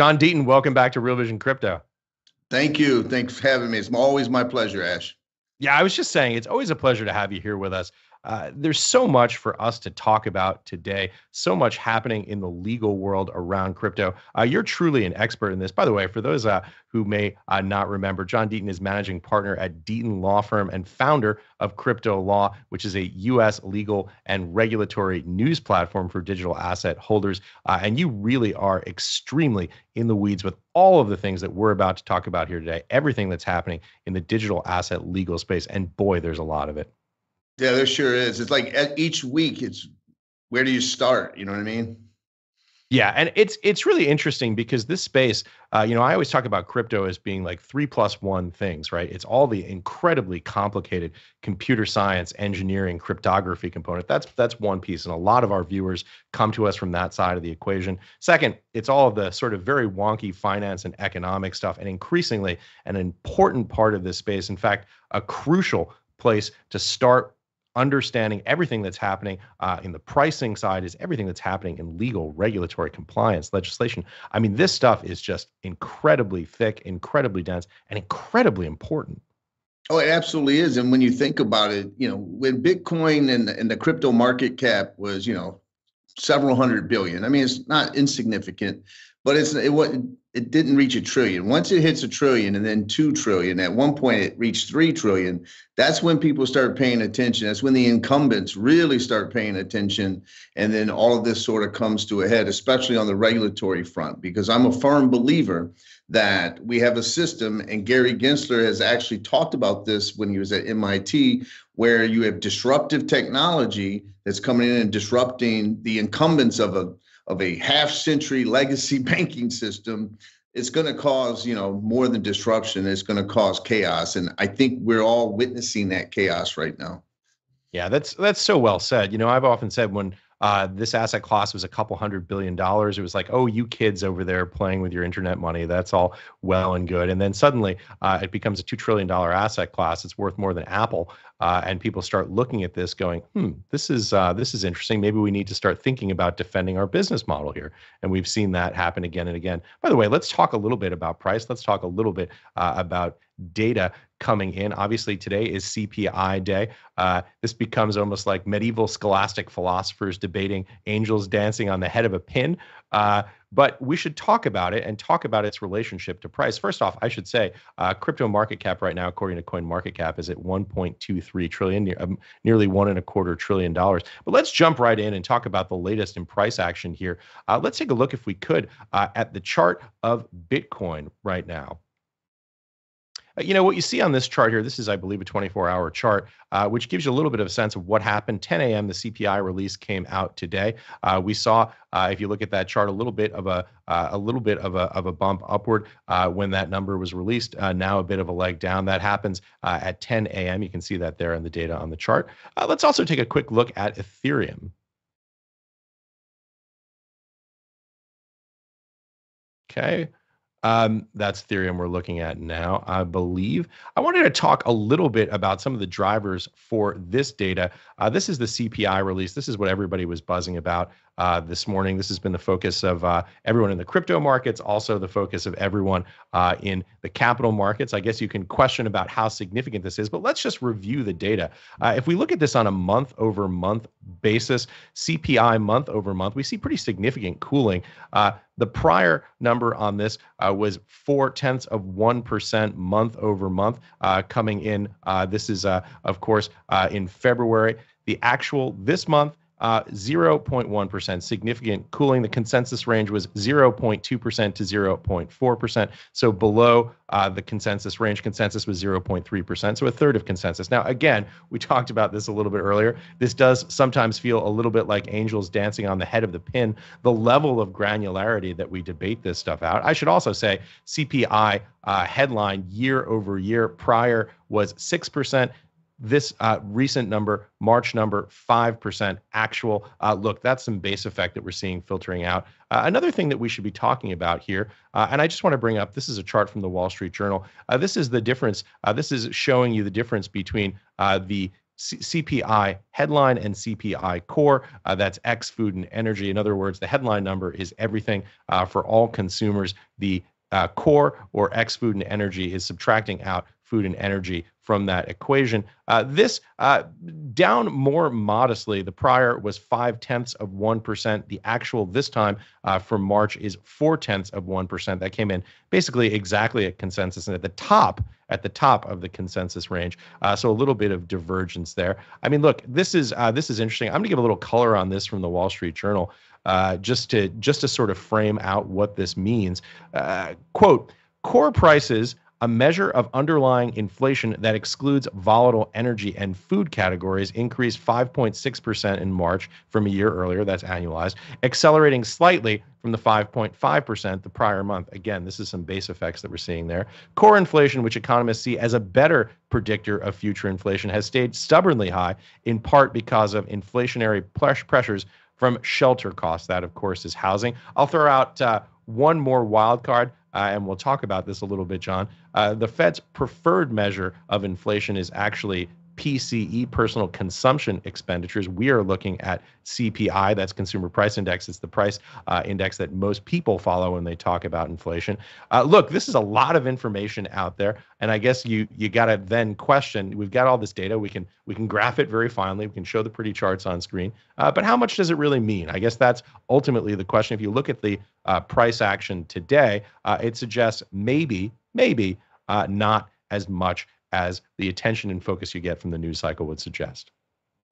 John Deaton, welcome back to Real Vision Crypto. Thank you. Thanks for having me. It's always my pleasure, Ash. Yeah, I was just saying, it's always a pleasure to have you here with us. Uh, there's so much for us to talk about today, so much happening in the legal world around crypto. Uh, you're truly an expert in this. By the way, for those uh, who may uh, not remember, John Deaton is managing partner at Deaton Law Firm and founder of CryptoLaw, which is a U.S. legal and regulatory news platform for digital asset holders. Uh, and you really are extremely in the weeds with all of the things that we're about to talk about here today, everything that's happening in the digital asset legal space. And boy, there's a lot of it. Yeah, there sure is. It's like each week, it's where do you start? You know what I mean? Yeah, and it's it's really interesting because this space, uh, you know, I always talk about crypto as being like three plus one things, right? It's all the incredibly complicated computer science, engineering, cryptography component. That's that's one piece, and a lot of our viewers come to us from that side of the equation. Second, it's all of the sort of very wonky finance and economic stuff, and increasingly an important part of this space. In fact, a crucial place to start understanding everything that's happening uh, in the pricing side is everything that's happening in legal, regulatory compliance, legislation. I mean, this stuff is just incredibly thick, incredibly dense, and incredibly important. Oh, it absolutely is. And when you think about it, you know, when Bitcoin and, and the crypto market cap was, you know, several hundred billion. I mean, it's not insignificant, but it's it what it didn't reach a trillion. Once it hits a trillion and then two trillion, at one point it reached three trillion. That's when people start paying attention. That's when the incumbents really start paying attention. And then all of this sort of comes to a head, especially on the regulatory front, because I'm a firm believer that we have a system, and Gary Gensler has actually talked about this when he was at MIT, where you have disruptive technology that's coming in and disrupting the incumbents of a of a half century legacy banking system it's going to cause you know more than disruption. It's going to cause chaos and i think we're all witnessing that chaos right now. Yeah that's that's so well said. You know i've often said when uh, this asset class was a couple hundred billion dollars. It was like, oh, you kids over there playing with your internet money. That's all well and good. And then suddenly uh, it becomes a $2 trillion asset class. It's worth more than Apple. Uh, and people start looking at this going, hmm, this is uh, this is interesting. Maybe we need to start thinking about defending our business model here. And we've seen that happen again and again. By the way, let's talk a little bit about price. Let's talk a little bit uh, about data coming in. Obviously, today is CPI day. Uh, this becomes almost like medieval scholastic philosophers debating angels dancing on the head of a pin. Uh, but we should talk about it and talk about its relationship to price. First off, I should say uh, crypto market cap right now, according to CoinMarketCap, is at 1.23 trillion, um, nearly one and a quarter trillion dollars. But let's jump right in and talk about the latest in price action here. Uh, let's take a look, if we could, uh, at the chart of Bitcoin right now. Uh, you know what you see on this chart here this is i believe a 24 hour chart uh, which gives you a little bit of a sense of what happened. 10 a.m the cpi release came out today. Uh, we saw uh, if you look at that chart a little bit of a uh, a little bit of a, of a bump upward uh, when that number was released now a bit of a leg down. That happens at 10 a.m you can see that there in the data on the chart. Let's also take a quick look at ethereum. Okay um, that's Ethereum we're looking at now, I believe. I wanted to talk a little bit about some of the drivers for this data. Uh, this is the CPI release. This is what everybody was buzzing about uh, this morning. This has been the focus of uh, everyone in the crypto markets, also the focus of everyone uh, in the capital markets. I guess you can question about how significant this is, but let's just review the data. Uh, if we look at this on a month over month basis, CPI month over month, we see pretty significant cooling. The prior number on this uh, was four tenths of 1% month over month uh, coming in. Uh, this is, uh, of course, uh, in February. The actual this month uh, 0.1%, significant cooling. The consensus range was 0.2% to 0.4%. So below uh, the consensus range, consensus was 0.3%. So a third of consensus. Now, again, we talked about this a little bit earlier. This does sometimes feel a little bit like angels dancing on the head of the pin. The level of granularity that we debate this stuff out. I should also say CPI uh, headline year over year prior was 6% this uh, recent number, March number, 5% actual. Uh, look, that's some base effect that we're seeing filtering out. Uh, another thing that we should be talking about here, uh, and I just want to bring up this is a chart from the Wall Street Journal. Uh, this is the difference. Uh, this is showing you the difference between the C- CPI headline and CPI core. Uh, that's X food and energy. In other words, the headline number is everything uh, for all consumers. The uh, core or X food and energy is subtracting out food and energy from that equation. Uh, this uh, down more modestly. The prior was five tenths of 1%. The actual this time uh, for March is four tenths of 1%. That came in basically exactly at consensus and at the top at the top of the consensus range. Uh, so a little bit of divergence there. I mean, look, this is uh, this is interesting. I'm going to give a little color on this from the Wall Street Journal uh, just to just to sort of frame out what this means. Quote: Core prices a measure of underlying inflation that excludes volatile energy and food categories increased 5.6% in March from a year earlier, that's annualized, accelerating slightly from the 5.5% the prior month. Again, this is some base effects that we're seeing there. Core inflation, which economists see as a better predictor of future inflation, has stayed stubbornly high, in part because of inflationary pressures from shelter costs. That, of course, is housing. I'll throw out uh, one more wild card uh, and we'll talk about this a little bit, John. Uh, the Fed's preferred measure of inflation is actually PCE, personal consumption expenditures. We are looking at CPI, that's Consumer Price Index. It's the price uh, index that most people follow when they talk about inflation. Uh, look, this is a lot of information out there, and I guess you you got to then question. We've got all this data. We can we can graph it very finely. We can show the pretty charts on screen. Uh, but how much does it really mean? I guess that's ultimately the question. If you look at the uh, price action today, uh, it suggests maybe maybe uh, not as much as the attention and focus you get from the news cycle would suggest?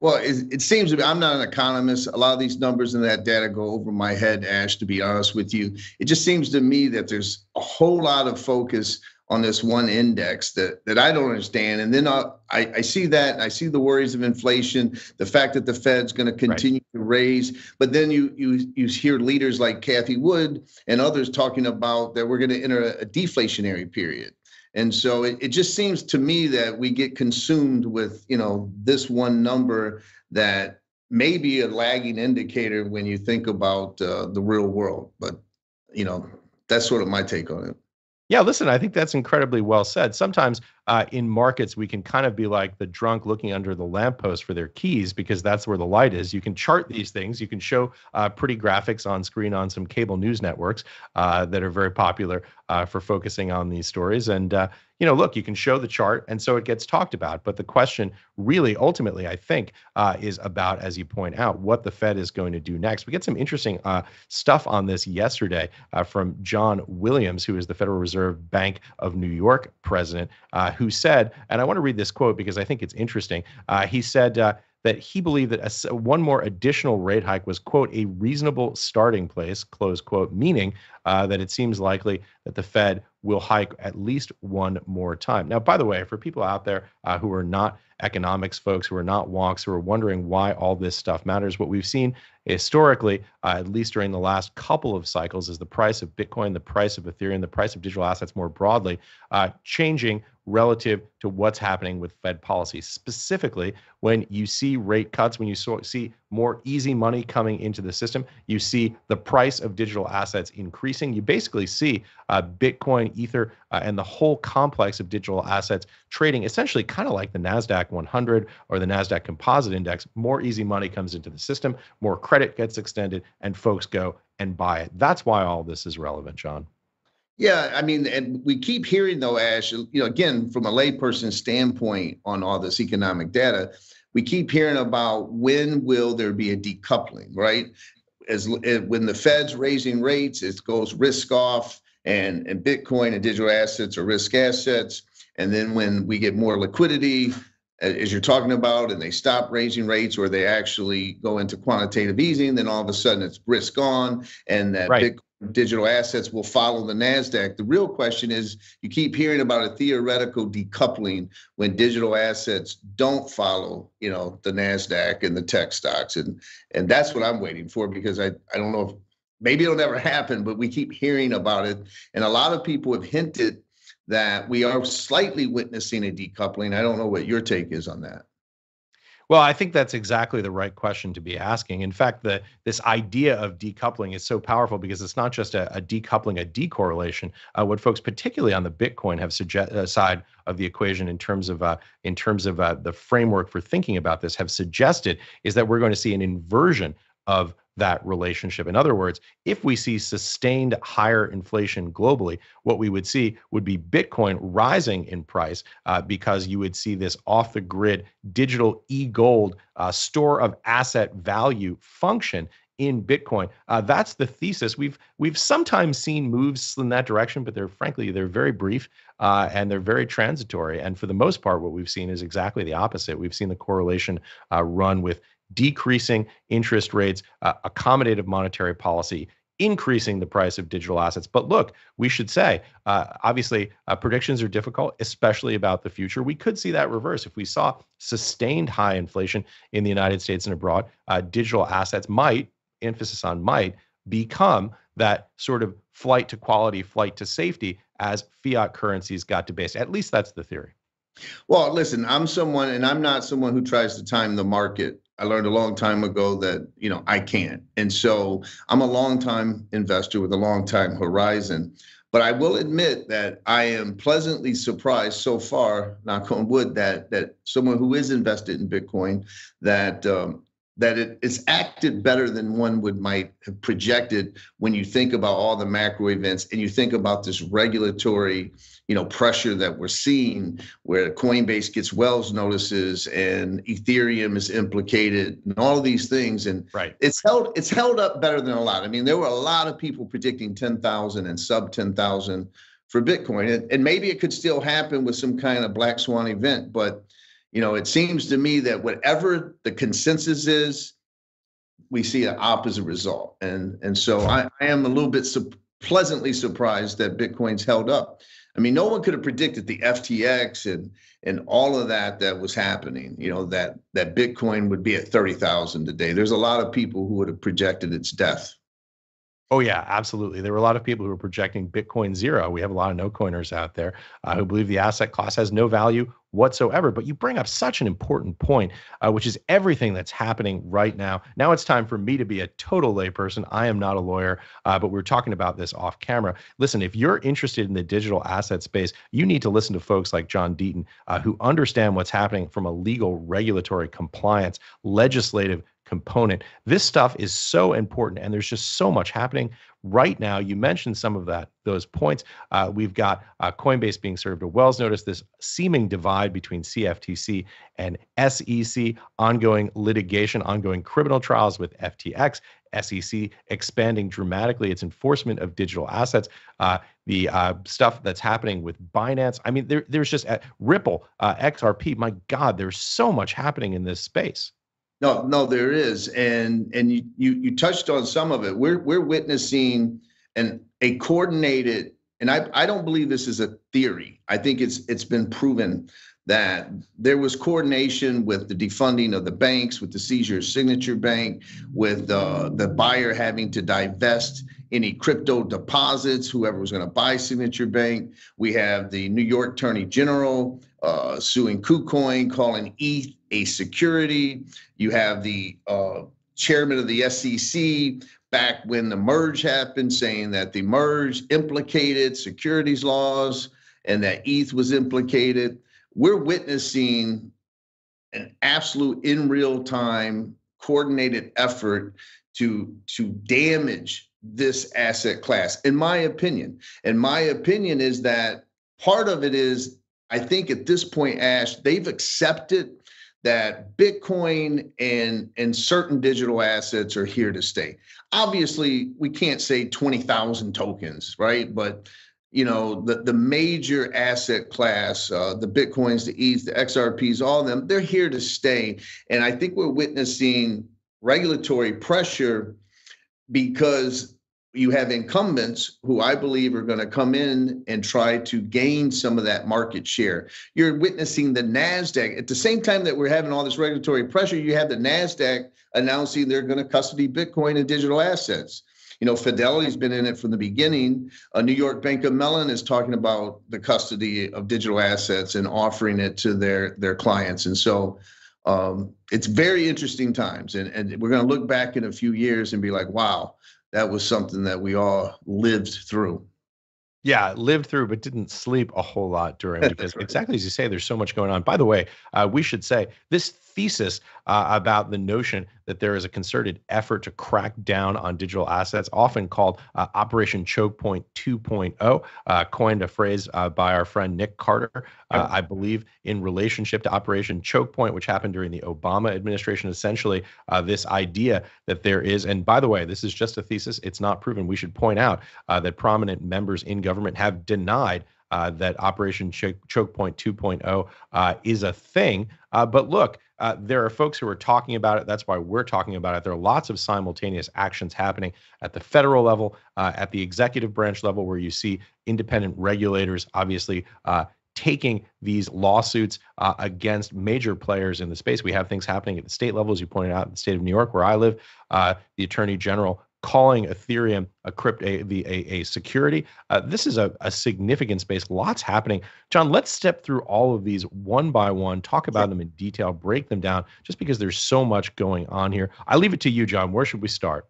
Well, it, it, seems to me, I'm not an economist. A lot of these numbers and that data go over my head, Ash, to be honest with you. It just seems to me that there's a whole lot of focus on this one index that, that I don't understand. And then I, I, I see that, I see the worries of inflation, the fact that the Fed's going to continue right. to raise. But then you, you, you hear leaders like Cathie Wood and others talking about that we're going to enter a, a deflationary period. And so it, it just seems to me that we get consumed with, you know, this one number that may be a lagging indicator when you think about uh, the real world. But, you know, that's sort of my take on it. Yeah, listen, I think that's incredibly well said. Sometimes uh, in markets, we can kind of be like the drunk looking under the lamppost for their keys because that's where the light is. You can chart these things. You can show uh, pretty graphics on screen on some cable news networks uh, that are very popular uh, for focusing on these stories. And uh, you know, look, you can show the chart, and so it gets talked about. But the question, really, ultimately, I think, uh, is about, as you point out, what the Fed is going to do next. We get some interesting uh, stuff on this yesterday uh, from John Williams, who is the Federal Reserve Bank of New York president, uh, who said, and I want to read this quote because I think it's interesting. Uh, he said uh, that he believed that a, one more additional rate hike was, quote, a reasonable starting place, close quote, meaning uh, that it seems likely that the Fed will hike at least one more time. Now, by the way, for people out there uh, who are not economics folks, who are not wonks, who are wondering why all this stuff matters, what we've seen historically, uh, at least during the last couple of cycles, is the price of Bitcoin, the price of Ethereum, the price of digital assets more broadly, uh, changing relative to what's happening with Fed policy. Specifically, when you see rate cuts, when you see more easy money coming into the system, you see the price of digital assets increasing. You basically see uh, Bitcoin, Ether, uh, and the whole complex of digital assets trading essentially kind of like the NASDAQ 100 or the NASDAQ Composite Index. More easy money comes into the system, more credit gets extended, and folks go and buy it. That's why all this is relevant, John. Yeah, I mean, and we keep hearing though, Ash, you know, again, from a layperson standpoint on all this economic data, we keep hearing about when will there be a decoupling, right? As eh, when the Fed's raising rates, it goes risk off, and and Bitcoin and digital assets are risk assets. And then when we get more liquidity, as you're talking about, and they stop raising rates or they actually go into quantitative easing, then all of a sudden it's risk on, and that right. Bitcoin digital assets will follow the NASDAQ. The real question is you keep hearing about a theoretical decoupling when digital assets don't follow, you know, the NASDAQ and the tech stocks. And and that's what I'm waiting for because I, I don't know if maybe it'll never happen, but we keep hearing about it. And a lot of people have hinted that we are slightly witnessing a decoupling. I don't know what your take is on that. Well, I think that's exactly the right question to be asking. In fact, the this idea of decoupling is so powerful because it's not just a, a decoupling, a decorrelation. Uh, what folks, particularly on the Bitcoin, have suggest uh, side of the equation in terms of uh, in terms of uh, the framework for thinking about this, have suggested is that we're going to see an inversion of that relationship. In other words, if we see sustained higher inflation globally, what we would see would be Bitcoin rising in price uh, because you would see this off the grid digital e gold uh, store of asset value function in Bitcoin. Uh, that's the thesis. We've we've sometimes seen moves in that direction, but they're frankly they're very brief uh, and they're very transitory. And for the most part, what we've seen is exactly the opposite. We've seen the correlation uh, run with decreasing interest rates, uh, accommodative monetary policy, increasing the price of digital assets. But look, we should say, uh, obviously, uh, predictions are difficult, especially about the future. We could see that reverse. If we saw sustained high inflation in the United States and abroad, uh, digital assets might, emphasis on might, become that sort of flight to quality, flight to safety as fiat currencies got debased. At least that's the theory. Well, listen, I'm someone, and I'm not someone who tries to time the market I learned a long time ago that you know I can't, and so I'm a long time investor with a long time horizon. But I will admit that I am pleasantly surprised so far, knock on wood, that that someone who is invested in Bitcoin, that um, that it, it's acted better than one would might have projected when you think about all the macro events and you think about this regulatory you know pressure that we're seeing where coinbase gets wells notices and ethereum is implicated and all of these things. And right. it's held it's held up better than a lot. I mean there were a lot of people predicting 10000 and sub 10000 for bitcoin. And, and maybe it could still happen with some kind of black swan event but you know, it seems to me that whatever the consensus is, we see an opposite result. And and so I, I am a little bit su- pleasantly surprised that Bitcoin's held up. I mean, no one could have predicted the FTX and and all of that that was happening. You know that that Bitcoin would be at thirty thousand today. There's a lot of people who would have projected its death. Oh yeah, absolutely. There were a lot of people who were projecting Bitcoin zero. We have a lot of no coiners out there uh, who believe the asset class has no value whatsoever. But you bring up such an important point, uh, which is everything that's happening right now. Now it's time for me to be a total layperson. I am not a lawyer, uh, but we're talking about this off camera. Listen, if you're interested in the digital asset space, you need to listen to folks like John Deaton, uh, who understand what's happening from a legal, regulatory, compliance, legislative component. This stuff is so important, and there's just so much happening right now. You mentioned some of that those points. Uh, we've got uh, Coinbase being served a Wells notice. This seeming divide between CFTC and SEC, ongoing litigation, ongoing criminal trials with FTX. SEC expanding dramatically its enforcement of digital assets, uh, the uh, stuff that's happening with Binance. I mean, there, there's just uh, Ripple, uh, XRP. My God, there's so much happening in this space. No, no, there is, and and you you you touched on some of it. We're we're witnessing an a coordinated, and I I don't believe this is a theory. I think it's it's been proven that there was coordination with the defunding of the banks, with the seizure of Signature Bank, with uh, the buyer having to divest any crypto deposits, whoever was going to buy Signature Bank. We have the New York Attorney General uh, suing KuCoin, calling ETH a security. You have the uh, chairman of the SEC back when the merge happened saying that the merge implicated securities laws and that ETH was implicated. We're witnessing an absolute in real time coordinated effort to to damage this asset class in my opinion. And my opinion is that part of it is i think at this point ash they've accepted that bitcoin and and certain digital assets are here to stay. Obviously we can't say 20,000 tokens right? But you know the the major asset class uh, the bitcoins the eth the xrps all of them they're here to stay. And i think we're witnessing regulatory pressure because you have incumbents who I believe are going to come in and try to gain some of that market share. You're witnessing the NASDAQ. At the same time that we're having all this regulatory pressure, you have the NASDAQ announcing they're going to custody Bitcoin and digital assets. You know, Fidelity's been in it from the beginning. New York Bank of Mellon is talking about the custody of digital assets and offering it to their their clients. And so um, it's very interesting times, and and we're going to look back in a few years and be like, wow, that was something that we all lived through. Yeah, lived through, but didn't sleep a whole lot during because right. exactly as you say, there's so much going on. By the way, uh, we should say this thesis uh, about the notion that there is a concerted effort to crack down on digital assets, often called uh, Operation Choke Point 2.0, uh, coined a phrase uh, by our friend Nick Carter, uh, I believe, in relationship to Operation Choke Point, which happened during the Obama administration. Essentially, uh, this idea that there is, and by the way, this is just a thesis, it's not proven. We should point out that prominent members in government have denied uh, that Operation Choke, Choke Point 2.0 uh, is a thing. Uh, but look, uh, there are folks who are talking about it. That's why we're talking about it. There are lots of simultaneous actions happening at the federal level, uh, at the executive branch level, where you see independent regulators obviously uh, taking these lawsuits uh, against major players in the space. We have things happening at the state level, as you pointed out, in the state of New York, where I live. Uh, the attorney general calling Ethereum a crypt a, a, a security. Uh, this is a, a significant space. Lots happening. John, let's step through all of these one by one, talk about them in detail, break them down, just because there's so much going on here. I leave it to you, John. Where should we start?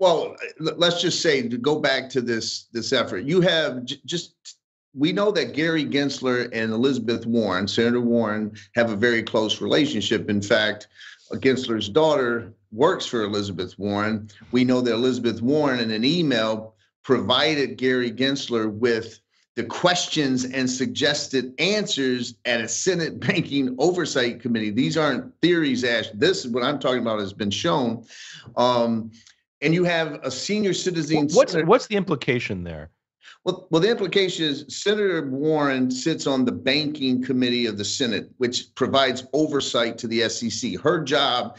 Well, let's just say to go back to this this effort. You have j- just we know that Gary Gensler and Elizabeth Warren, Senator Warren, have a very close relationship. In fact, Gensler's daughter works for Elizabeth Warren. We know that Elizabeth Warren, in an email, provided Gary Gensler with the questions and suggested answers at a Senate Banking Oversight Committee. These aren't theories, Ash. This is what I'm talking about has been shown. Um, and you have a senior citizen. What's what's the implication there? Well, well, the implication is Senator Warren sits on the banking committee of the Senate, which provides oversight to the SEC. Her job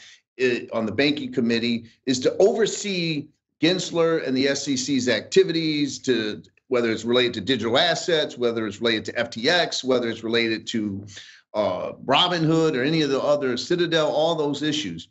on the banking committee is to oversee Gensler and the SEC's activities to whether it's related to digital assets, whether it's related to FTX, whether it's related to uh, Robinhood or any of the other Citadel, all those issues.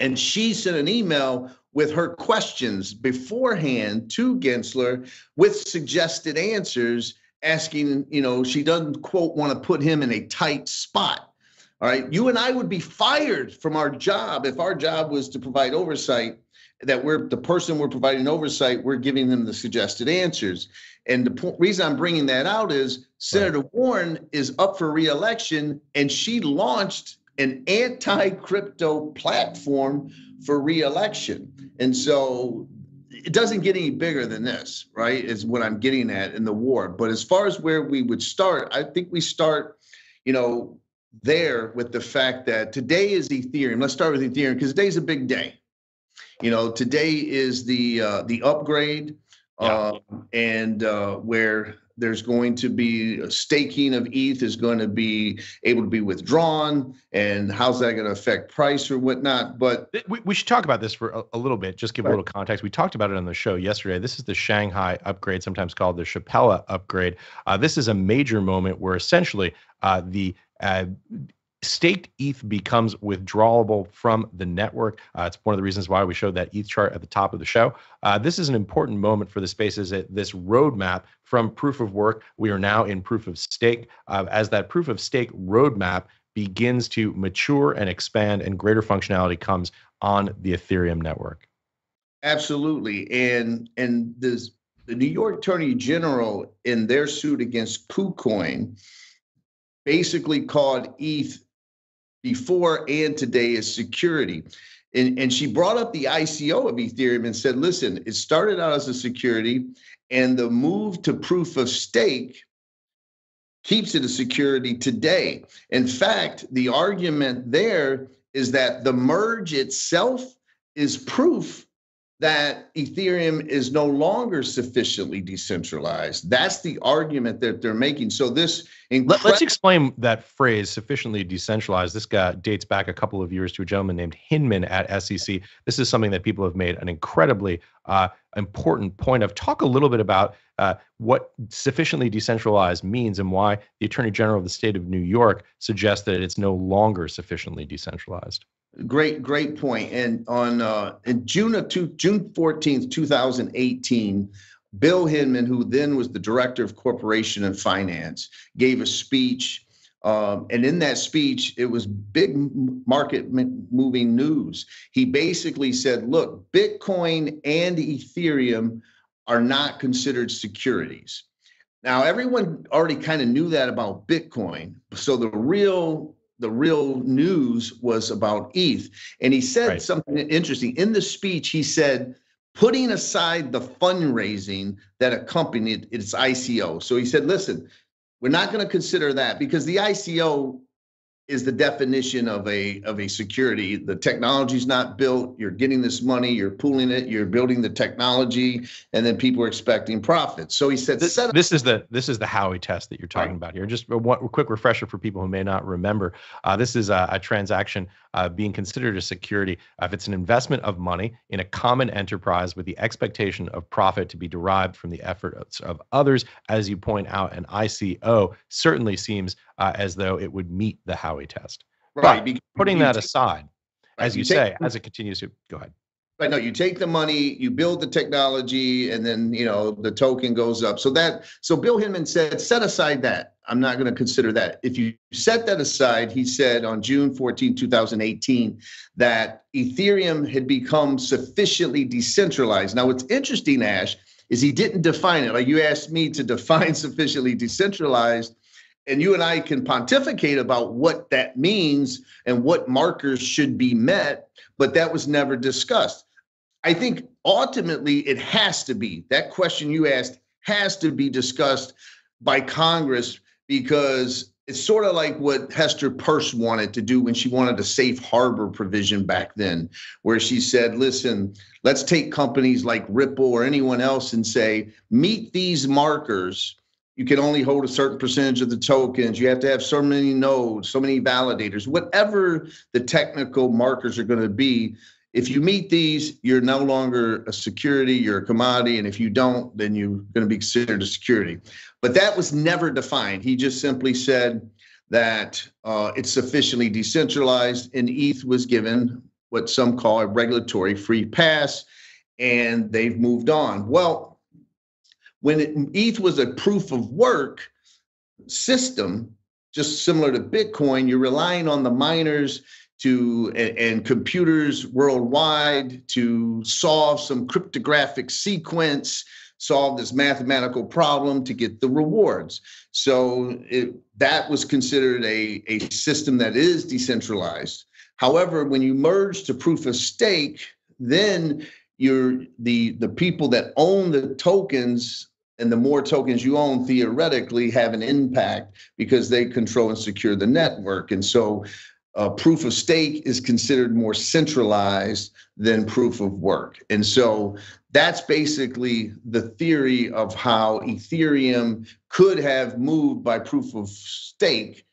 And she sent an email with her questions beforehand to Gensler with suggested answers, asking, you know, she doesn't, quote, want to put him in a tight spot. All right. You and I would be fired from our job if our job was to provide oversight, that we're the person we're providing oversight, we're giving them the suggested answers. And the po- reason I'm bringing that out is Senator right. Warren is up for reelection and she launched an anti crypto platform for reelection. And so it doesn't get any bigger than this, right? Is what I'm getting at in the war. But as far as where we would start, I think we start, you know, there with the fact that today is Ethereum. Let's start with Ethereum because today's a big day. You know, today is the uh, the upgrade, yeah. uh, and uh, where there's going to be staking of ETH is going to be able to be withdrawn, and how's that going to affect price or whatnot? But we, we should talk about this for a, a little bit. Just give right. a little context. We talked about it on the show yesterday. This is the Shanghai upgrade, sometimes called the Shapella upgrade. Uh, this is a major moment where essentially uh, the uh, staked ETH becomes withdrawable from the network. Uh, it's one of the reasons why we showed that ETH chart at the top of the show. Uh, this is an important moment for the space is that this roadmap from proof of work, we are now in proof of stake. Uh, as that proof of stake roadmap begins to mature and expand and greater functionality comes on the Ethereum network. Absolutely. And and this the New York Attorney General in their suit against KuCoin basically called ETH before and today is security. And, and she brought up the ICO of Ethereum and said, listen, it started out as a security, and the move to proof of stake keeps it a security today. In fact, the argument there is that the merge itself is proof that Ethereum is no longer sufficiently decentralized. That's the argument that they're making. So this incre- let's explain that phrase sufficiently decentralized. This guy dates back a couple of years to a gentleman named Hinman at SEC. This is something that people have made an incredibly uh, important point of. Talk a little bit about uh, what sufficiently decentralized means and why the Attorney General of the state of New York suggests that it's no longer sufficiently decentralized. Great, great point. And on uh, in June of two, June 14th, 2018, Bill Hinman, who then was the director of corporation and finance, gave a speech Um, and in that speech, it was big market moving news. He basically said, look, Bitcoin and Ethereum are not considered securities. Now, everyone already kind of knew that about Bitcoin. So the real the real news was about ETH. And he said right. something interesting. In the speech, he said, putting aside the fundraising that accompanied its ICO. So he said, listen, we're not going to consider that because the ICO is the definition of a of a security. The technology's not built. You're getting this money. You're pooling it. You're building the technology, and then people are expecting profits. So he said, this, this is the this is the Howey test that you're talking right. about here. Just a, one, a, quick refresher for people who may not remember. Uh, this is a, a transaction uh, being considered a security uh, if it's an investment of money in a common enterprise with the expectation of profit to be derived from the efforts of others. As you point out, an ICO certainly seems uh, as though it would meet the Howey test. Right. But putting that aside, as you, you say, as it continues to go ahead. Right. No, you take the money, you build the technology, and then you know the token goes up. So that so Bill Hinman said, set aside that. I'm not going to consider that. If you set that aside, he said on June 14, 2018, that Ethereum had become sufficiently decentralized. Now, what's interesting, Ash, is he didn't define it. Like you asked me to define sufficiently decentralized and you and I can pontificate about what that means and what markers should be met, but that was never discussed. I think ultimately it has to be that question you asked has to be discussed by Congress because it's sort of like what Hester Peirce wanted to do when she wanted a safe harbor provision back then, where she said, listen, let's take companies like Ripple or anyone else and say, meet these markers you can only hold a certain percentage of the tokens. You have to have so many nodes, so many validators, whatever the technical markers are going to be. If you meet these, you're no longer a security, you're a commodity. And if you don't, then you're going to be considered a security. But that was never defined. He just simply said that uh, it's sufficiently decentralized, and ETH was given what some call a regulatory free pass, and they've moved on. Well, when it, ETH was a proof of work system, just similar to Bitcoin, you're relying on the miners to and, and, computers worldwide to solve some cryptographic sequence, solve this mathematical problem to get the rewards. So it, that was considered a, a system that is decentralized. However, when you merge to proof of stake, then you're the the people that own the tokens and the more tokens you own theoretically have an impact because they control and secure the network and so uh, proof of stake is considered more centralized than proof of work and so that's basically the theory of how ethereum could have moved by proof of stake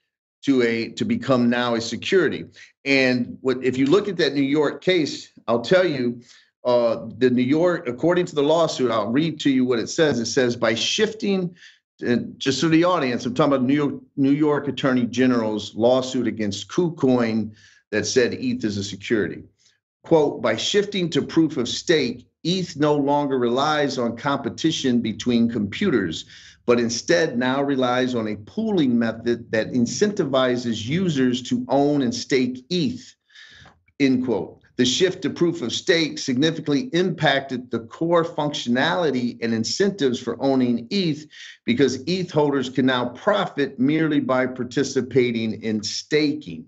to a to become now a security and what if you look at that new york case i'll tell you uh, the New York, according to the lawsuit, I'll read to you what it says. It says by shifting, and just for the audience, I'm talking about New York, New York Attorney General's lawsuit against KuCoin that said ETH is a security. Quote, by shifting to proof of stake, ETH no longer relies on competition between computers, but instead now relies on a pooling method that incentivizes users to own and stake ETH, end quote. The shift to proof of stake significantly impacted the core functionality and incentives for owning ETH because ETH holders can now profit merely by participating in staking.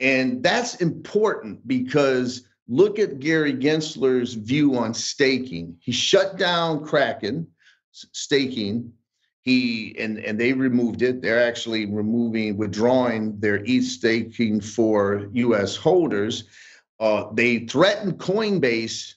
And that's important because look at Gary Gensler's view on staking. He shut down Kraken staking. He and and they removed it. They're actually removing, withdrawing their ETH staking for US holders. Uh, they threatened Coinbase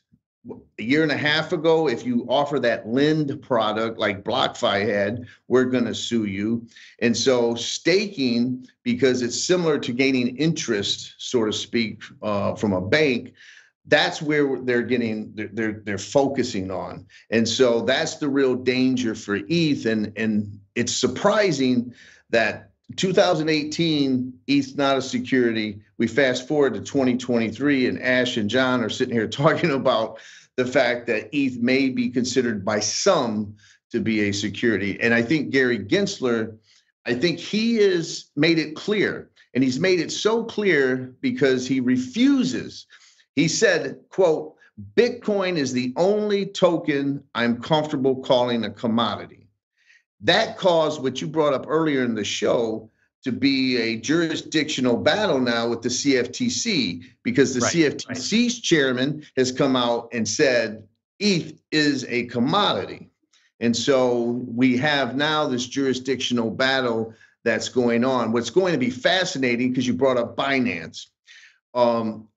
a year and a half ago. If you offer that lend product like BlockFi had, we're going to sue you. And so staking, because it's similar to gaining interest, so to speak, uh, from a bank. That's where they're getting they're, they're they're focusing on, and so that's the real danger for ETH. And and it's surprising that 2018, ETH not a security. We fast forward to 2023, and Ash and John are sitting here talking about the fact that ETH may be considered by some to be a security. And I think Gary Gensler I think he has made it clear, and he's made it so clear because he refuses. He said, quote, Bitcoin is the only token I'm comfortable calling a commodity. That caused what you brought up earlier in the show to be a jurisdictional battle now with the CFTC because the right, CFTC's right. chairman has come out and said ETH is a commodity. And so we have now this jurisdictional battle that's going on. What's going to be fascinating, because you brought up Binance. Um,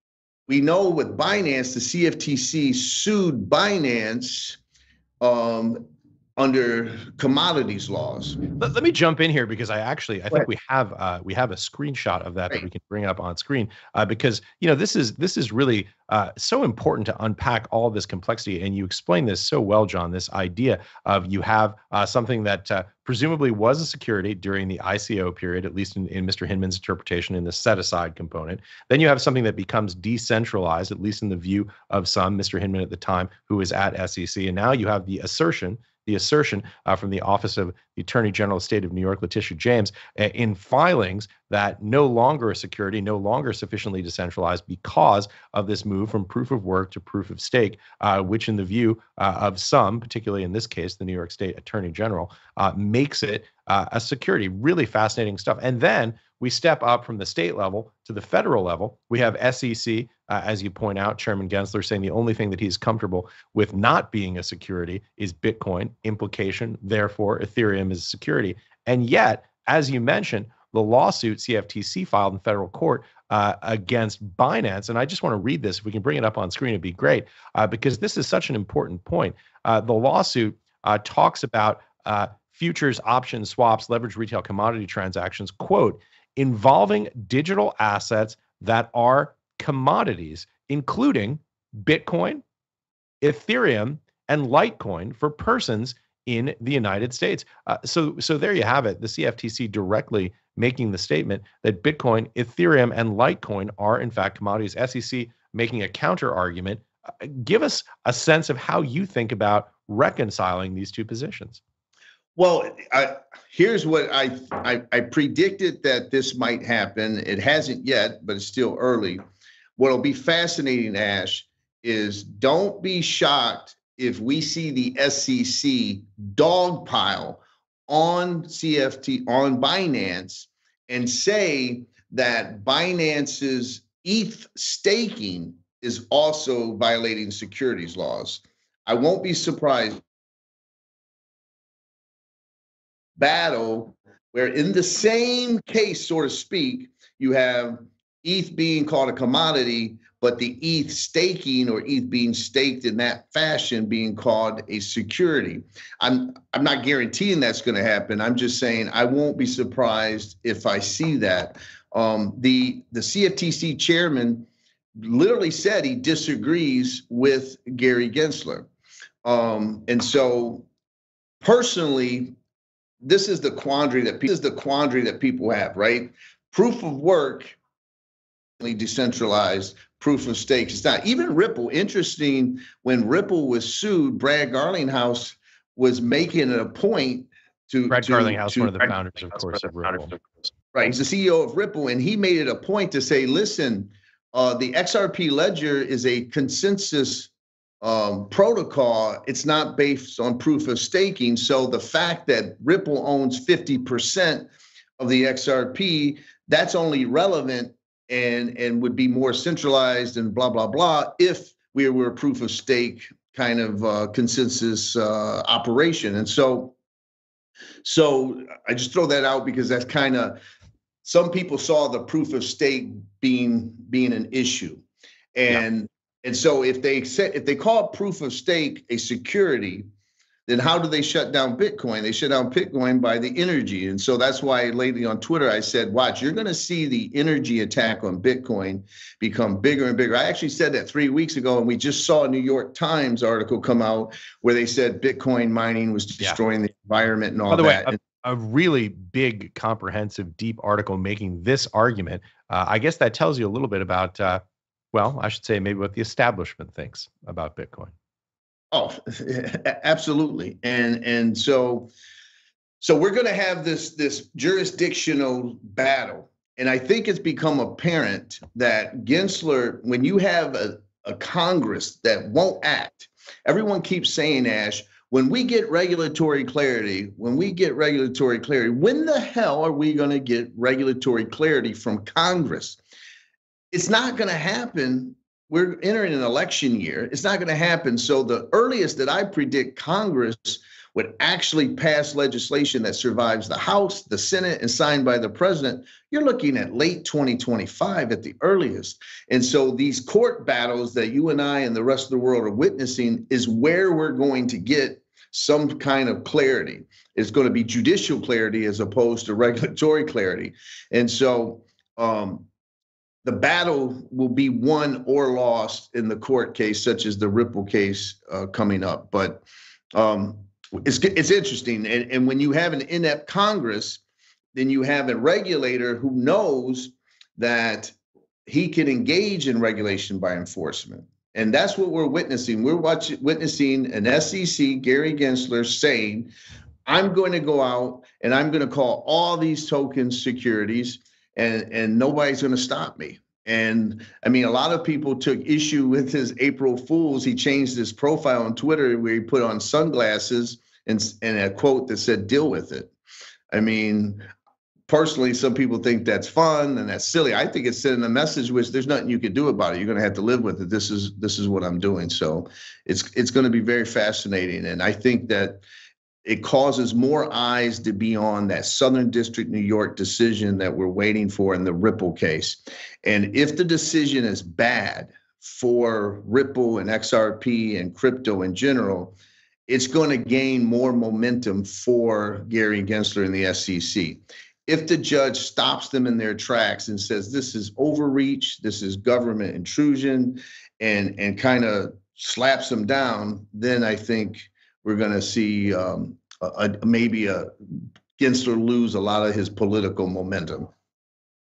we know with Binance, the CFTC sued Binance um, under commodities laws. Let, let, me jump in here because I actually I think we have uh, we have a screenshot of that right. that we can bring up on screen uh, because you know this is this is really uh, so important to unpack all this complexity and you explain this so well, John. This idea of you have uh, something that uh, presumably was a security during the ICO period, at least in, in Mr. Hinman's interpretation in the set aside component. Then you have something that becomes decentralized, at least in the view of some, Mr. Hinman at the time, who was at SEC, and now you have the assertion the assertion uh, from the Office of the Attorney General of the State of New York, Letitia James, uh, in filings that no longer a security, no longer sufficiently decentralized because of this move from proof of work to proof of stake, uh, which, in the view uh, of some, particularly in this case, the New York State Attorney General, uh, makes it uh, a security. Really fascinating stuff. And then we step up from the state level to the federal level. We have SEC, uh, as you point out, Chairman Gensler saying the only thing that he's comfortable with not being a security is Bitcoin. Implication, therefore, Ethereum is a security. And yet, as you mentioned, the lawsuit CFTC filed in federal court uh, against Binance. And I just want to read this. If we can bring it up on screen, it'd be great uh, because this is such an important point. Uh, the lawsuit uh, talks about uh, futures, options, swaps, leverage retail commodity transactions, quote, involving digital assets that are commodities, including Bitcoin, Ethereum, and Litecoin for persons in the United States. Uh, so, so there you have it. The CFTC directly making the statement that Bitcoin, Ethereum, and Litecoin are in fact commodities. SEC making a counter argument. Uh, give us a sense of how you think about reconciling these two positions. Well, I, here's what I, I, I predicted that this might happen. It hasn't yet, but it's still early. What'll be fascinating, Ash, is don't be shocked if we see the SEC dogpile on CFT on Binance and say that Binance's ETH staking is also violating securities laws. I won't be surprised battle where in the same case, so to speak, you have ETH being called a commodity, but the ETH staking or ETH being staked in that fashion being called a security. I'm I'm not guaranteeing that's going to happen. I'm just saying I won't be surprised if I see that. Um, the the CFTC chairman literally said he disagrees with Gary Gensler, um, and so personally, this is the quandary that this is the quandary that people have, right? Proof of work, decentralized proof of stakes. It's not even Ripple. Interesting when Ripple was sued, Brad Garlinghouse was making it a point to Brad to, Garlinghouse, to, one of the founders, of course, of Ripple. Right, he's the CEO of Ripple, and he made it a point to say, listen, uh, the XRP ledger is a consensus um, protocol, it's not based on proof of staking. So the fact that Ripple owns 50% of the XRP, that's only relevant and and would be more centralized and blah blah blah if we were a proof of stake kind of uh, consensus uh, operation. And so, so I just throw that out because that's kind of some people saw the proof of stake being being an issue, and and so if they set, if they call proof of stake a security, then how do they shut down Bitcoin? They shut down Bitcoin by the energy. And so that's why lately on Twitter I said, watch, you're going to see the energy attack on Bitcoin become bigger and bigger. I actually said that three weeks ago, and we just saw a New York Times article come out where they said Bitcoin mining was destroying yeah. the environment and all By the that. Way, a, a, really big, comprehensive, deep article making this argument. Uh, I guess that tells you a little bit about uh, well, I should say maybe what the establishment thinks about Bitcoin. Oh, absolutely. And and so So we're going to have this this jurisdictional battle, and I think it's become apparent that Gensler, when you have a, a Congress that won't act, everyone keeps saying, Ash, when we get regulatory clarity, when we get regulatory clarity, when the hell are we going to get regulatory clarity from Congress? It's not going to happen. We're entering an election year. It's not going to happen. So the earliest that I predict Congress would actually pass legislation that survives the House, the Senate, and signed by the president, you're looking at late 2025 at the earliest. And so these court battles that you and I and the rest of the world are witnessing is where we're going to get some kind of clarity. It's going to be judicial clarity as opposed to regulatory clarity. And so um, the battle will be won or lost in the court case, such as the Ripple case uh, coming up. But um, it's it's interesting, and and when you have an inept Congress, then you have a regulator who knows that he can engage in regulation by enforcement. And that's what we're witnessing. We're watching witnessing an SEC, Gary Gensler, saying, I'm going to go out and I'm going to call all these tokens securities and, and nobody's going to stop me. And I mean, a lot of people took issue with his April Fools. He changed his profile on Twitter where he put on sunglasses and, and a quote that said, deal with it. I mean, personally, some people think that's fun and that's silly. I think it's sending a message which there's nothing you can do about it. You're going to have to live with it. This is this is what I'm doing. So it's it's going to be very fascinating, and I think that it causes more eyes to be on that Southern District New York decision that we're waiting for in the Ripple case. And if the decision is bad for Ripple and XRP and crypto in general, it's going to gain more momentum for Gary Gensler and the SEC. If the judge stops them in their tracks and says this is overreach, this is government intrusion, and and kind of slaps them down, then I think we're going to see um, a, a, maybe a Gensler lose a lot of his political momentum.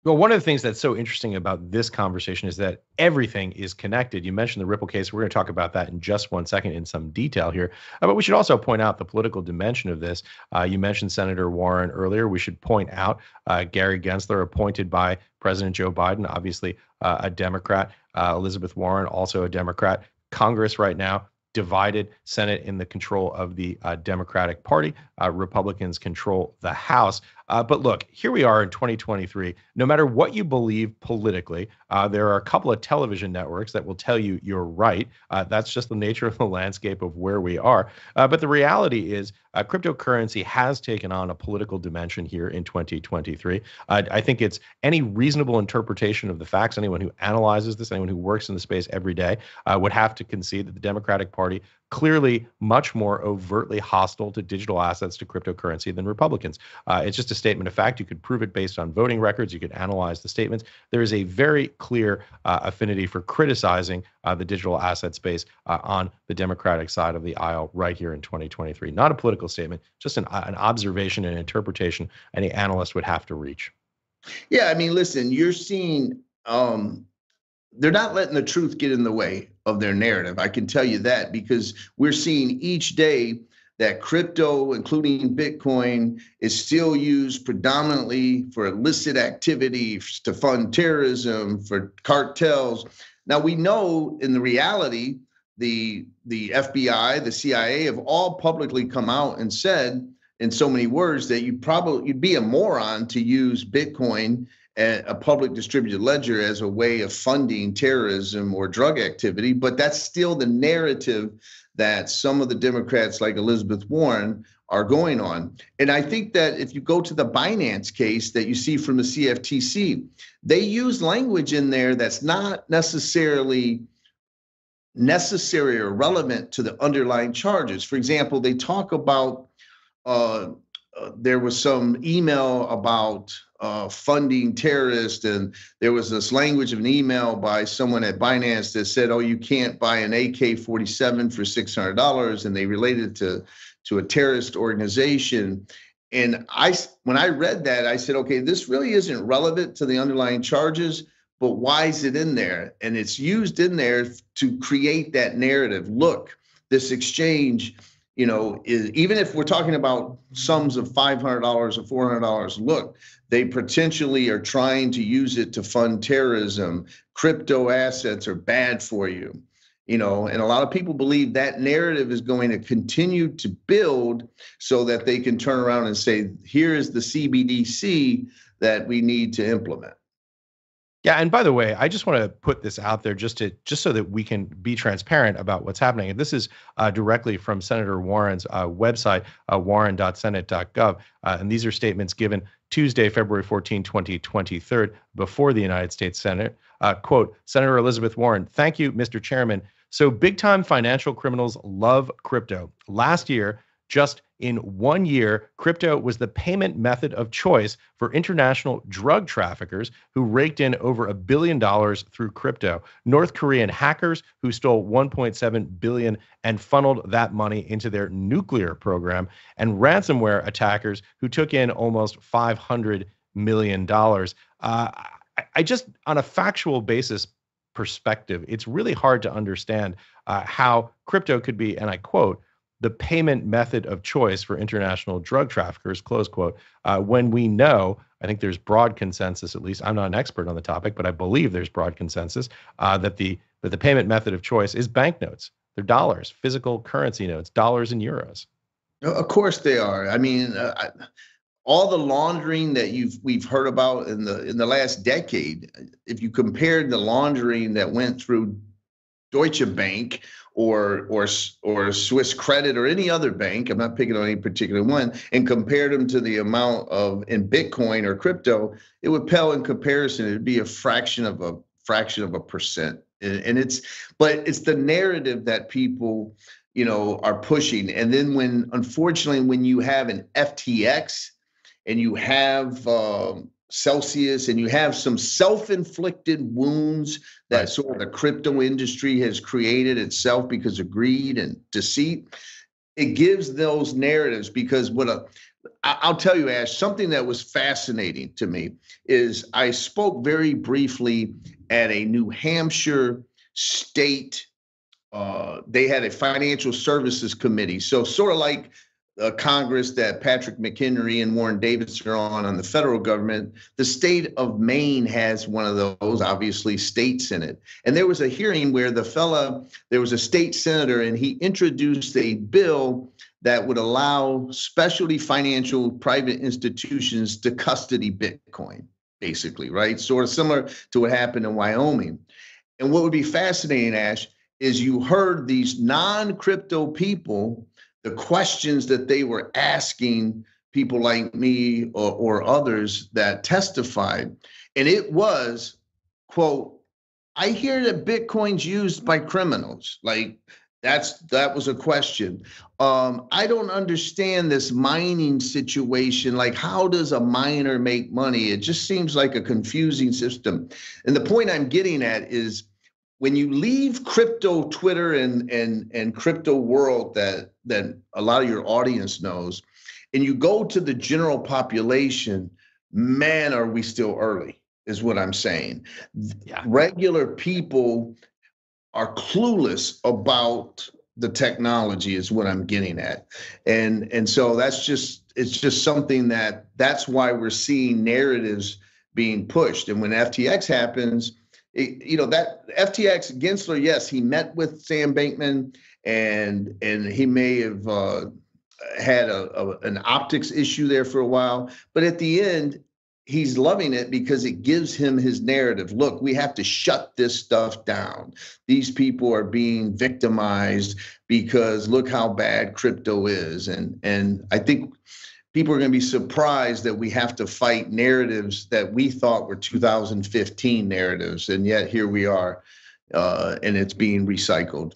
Well, one of the things that's so interesting about this conversation is that everything is connected. You mentioned the Ripple case. We're going to talk about that in just one second in some detail here. Uh, but we should also point out the political dimension of this. Uh, you mentioned Senator Warren earlier. We should point out uh, Gary Gensler, appointed by President Joe Biden, obviously uh, a Democrat. Uh, Elizabeth Warren, also a Democrat. Congress right now divided Senate in the control of the uh, Democratic Party. Uh, Republicans control the House. Uh, but look, here we are in 2023. No matter what you believe politically, uh, there are a couple of television networks that will tell you you're right. Uh, that's just the nature of the landscape of where we are. Uh, but the reality is, uh, cryptocurrency has taken on a political dimension here in 2023. Uh, I think it's any reasonable interpretation of the facts. Anyone who analyzes this, anyone who works in the space every day, would have to concede that the Democratic Party clearly much more overtly hostile to digital assets to cryptocurrency than Republicans. Uh, it's just a statement of fact. You could prove it based on voting records. You could analyze the statements. There is a very clear uh, affinity for criticizing uh, the digital asset space uh, on the Democratic side of the aisle right here in 2023. Not a political statement, just an, an observation and interpretation any analyst would have to reach. Yeah, I mean, listen, you're seeing um, they're not letting the truth get in the way of their narrative. I can tell you that because we're seeing each day that crypto, including Bitcoin, is still used predominantly for illicit activity, to fund terrorism, for cartels. Now we know in the reality, the the FBI, the CIA have all publicly come out and said in so many words that you probably you'd be a moron to use Bitcoin a public distributed ledger as a way of funding terrorism or drug activity, but that's still the narrative that some of the Democrats, like Elizabeth Warren, are going on. And I think that if you go to the Binance case that you see from the CFTC, they use language in there that's not necessarily necessary or relevant to the underlying charges. For example, they talk about uh, there was some email about uh, funding terrorists, and there was this language of an email by someone at Binance that said, "Oh, you can't buy an AK-47 for six hundred dollars," and they related to to a terrorist organization. And I, when I read that, I said, "Okay, this really isn't relevant to the underlying charges." But why is it in there? And it's used in there to create that narrative. Look, this exchange you know, is even if we're talking about sums of $500 or $400, look, they potentially are trying to use it to fund terrorism. Crypto assets are bad for you. You know, and a lot of people believe that narrative is going to continue to build so that they can turn around and say, here is the CBDC that we need to implement. Yeah, and by the way, I just want to put this out there just to just so that we can be transparent about what's happening. And this is uh, directly from Senator Warren's uh, website, uh, warren.senate.gov, uh, and these are statements given Tuesday, February 14, 2023, before the United States Senate. Uh, quote: Senator Elizabeth Warren, thank you, Mr. Chairman. So big time financial criminals love crypto. Last year, just in one year, crypto was the payment method of choice for international drug traffickers who raked in over a billion dollars through crypto. North Korean hackers who stole 1.7 billion and funneled that money into their nuclear program, and ransomware attackers who took in almost 500 million dollars. Uh, I, just, on a factual basis, perspective, it's really hard to understand uh, how crypto could be, and I quote, the payment method of choice for international drug traffickers, close quote, uh, when we know, I think there's broad consensus, at least I'm not an expert on the topic, but I believe there's broad consensus uh, that the that the payment method of choice is banknotes. They're dollars, physical currency notes, dollars and euros. Of course they are. I mean, uh, I, all the laundering that you've we've heard about in the in the last decade, if you compared the laundering that went through Deutsche Bank or or or Swiss Credit or any other bank, I'm not picking on any particular one, and compared them to the amount of in Bitcoin or crypto, it would pale in comparison. It'd be a fraction of a fraction of a percent. And it's but it's the narrative that people, you know, are pushing. And then when unfortunately when you have an FTX and you have um, Celsius and you have some self-inflicted wounds that right. sort of the crypto industry has created itself because of greed and deceit it gives those narratives because what a I'll tell you, Ash, something that was fascinating to me is I spoke very briefly at a New Hampshire state. Uh, they had a financial services committee. So, sort of like uh, Congress that Patrick McHenry and Warren Davis are on on the federal government. The state of Maine has one of those, obviously, states in it. And there was a hearing where the fella, there was a state senator, and he introduced a bill that would allow specialty financial private institutions to custody Bitcoin, basically, right? Sort of similar to what happened in Wyoming. And what would be fascinating, Ash, is you heard these non crypto people the questions that they were asking people like me or, or others that testified. And it was, quote, I hear that Bitcoin's used by criminals. Like that's that was a question. Um, I don't understand this mining situation. Like, how does a miner make money? It just seems like a confusing system. And the point I'm getting at is when you leave crypto Twitter and and and crypto world that that a lot of your audience knows, and you go to the general population, man, are we still early? Is what I'm saying. Yeah. Regular people are clueless about the technology is what I'm getting at. And and so that's just it's just something that that's why we're seeing narratives being pushed. And when FTX happens, it, you know that FTX Gensler, yes, he met with Sam Bankman, and and he may have uh, had a, a, an optics issue there for a while, but at the end, he's loving it because it gives him his narrative. Look, we have to shut this stuff down. These people are being victimized because look how bad crypto is, and and I think people are going to be surprised that we have to fight narratives that we thought were 2015 narratives, and yet here we are, uh, and it's being recycled.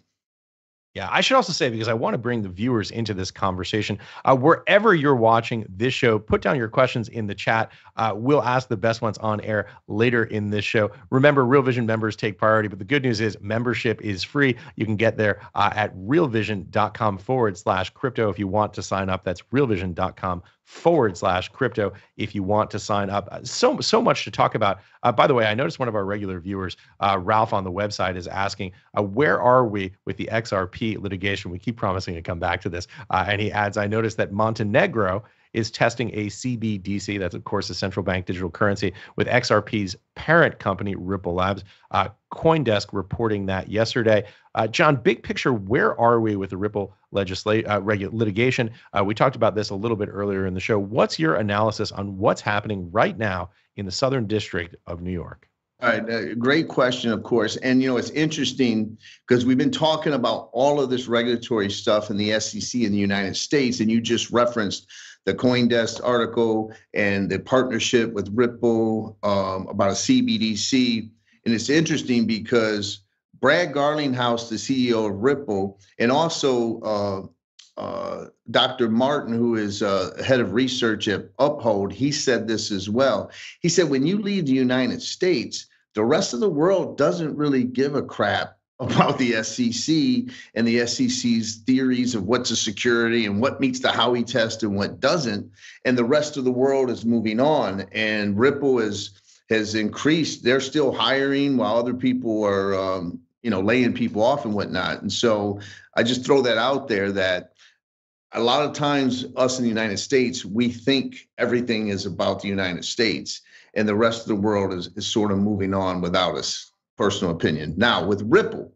Yeah, I should also say because I want to bring the viewers into this conversation. Uh, wherever you're watching this show, put down your questions in the chat. Uh, we'll ask the best ones on air later in this show. Remember, Real Vision members take priority, but the good news is membership is free. You can get there uh, at realvision.com forward slash crypto if you want to sign up. That's realvision.com forward slash crypto if you want to sign up. Uh, so so much to talk about. Uh, by the way, I noticed one of our regular viewers, uh, Ralph, on the website is asking, uh, where are we with the XRP litigation? We keep promising to come back to this, uh, and he adds, I noticed that Montenegro is testing a CBDC, that's of course a central bank digital currency, with XRP's parent company, Ripple Labs. Uh, Coindesk reporting that yesterday. Uh, John, big picture, where are we with the Ripple legisla- uh, regu- litigation? Uh, we talked about this a little bit earlier in the show. What's your analysis on what's happening right now in the Southern District of New York? All right, uh, great question, of course. And you know, it's interesting because we've been talking about all of this regulatory stuff in the SEC in the United States, and you just referenced the CoinDesk article and the partnership with Ripple um, about a CBDC. And it's interesting because Brad Garlinghouse, the CEO of Ripple, and also uh, uh, Dr. Martin, who is uh, head of research at Uphold, he said this as well. He said, when you leave the United States, the rest of the world doesn't really give a crap about the SEC and the SEC's theories of what's a security and what meets the Howey test and what doesn't. And the rest of the world is moving on. And Ripple is has increased. They're still hiring while other people are, um, you know, laying people off and whatnot. And so I just throw that out there that a lot of times us in the United States, we think everything is about the United States and the rest of the world is, is sort of moving on without us personal opinion. Now, with Ripple,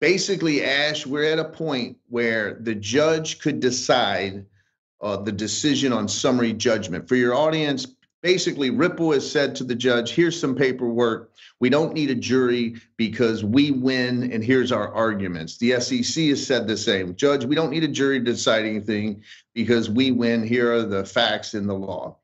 basically, Ash, we're at a point where the judge could decide uh, the decision on summary judgment. For your audience, basically, Ripple has said to the judge, here's some paperwork. We don't need a jury because we win, and here's our arguments. The SEC has said the same. Judge, we don't need a jury to decide anything because we win. Here are the facts in the law.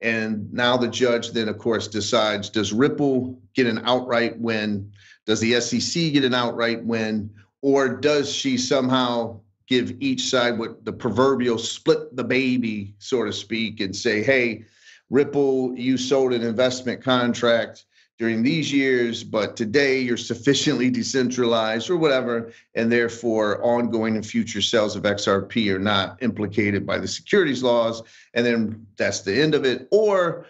And now the judge then, of course, decides does Ripple get an outright win? Does the SEC get an outright win? Or does she somehow give each side what the proverbial split the baby, so to speak, and say, hey, Ripple, you sold an investment contract during these years, but today you're sufficiently decentralized or whatever, and therefore ongoing and future sales of XRP are not implicated by the securities laws. And then that's the end of it. Or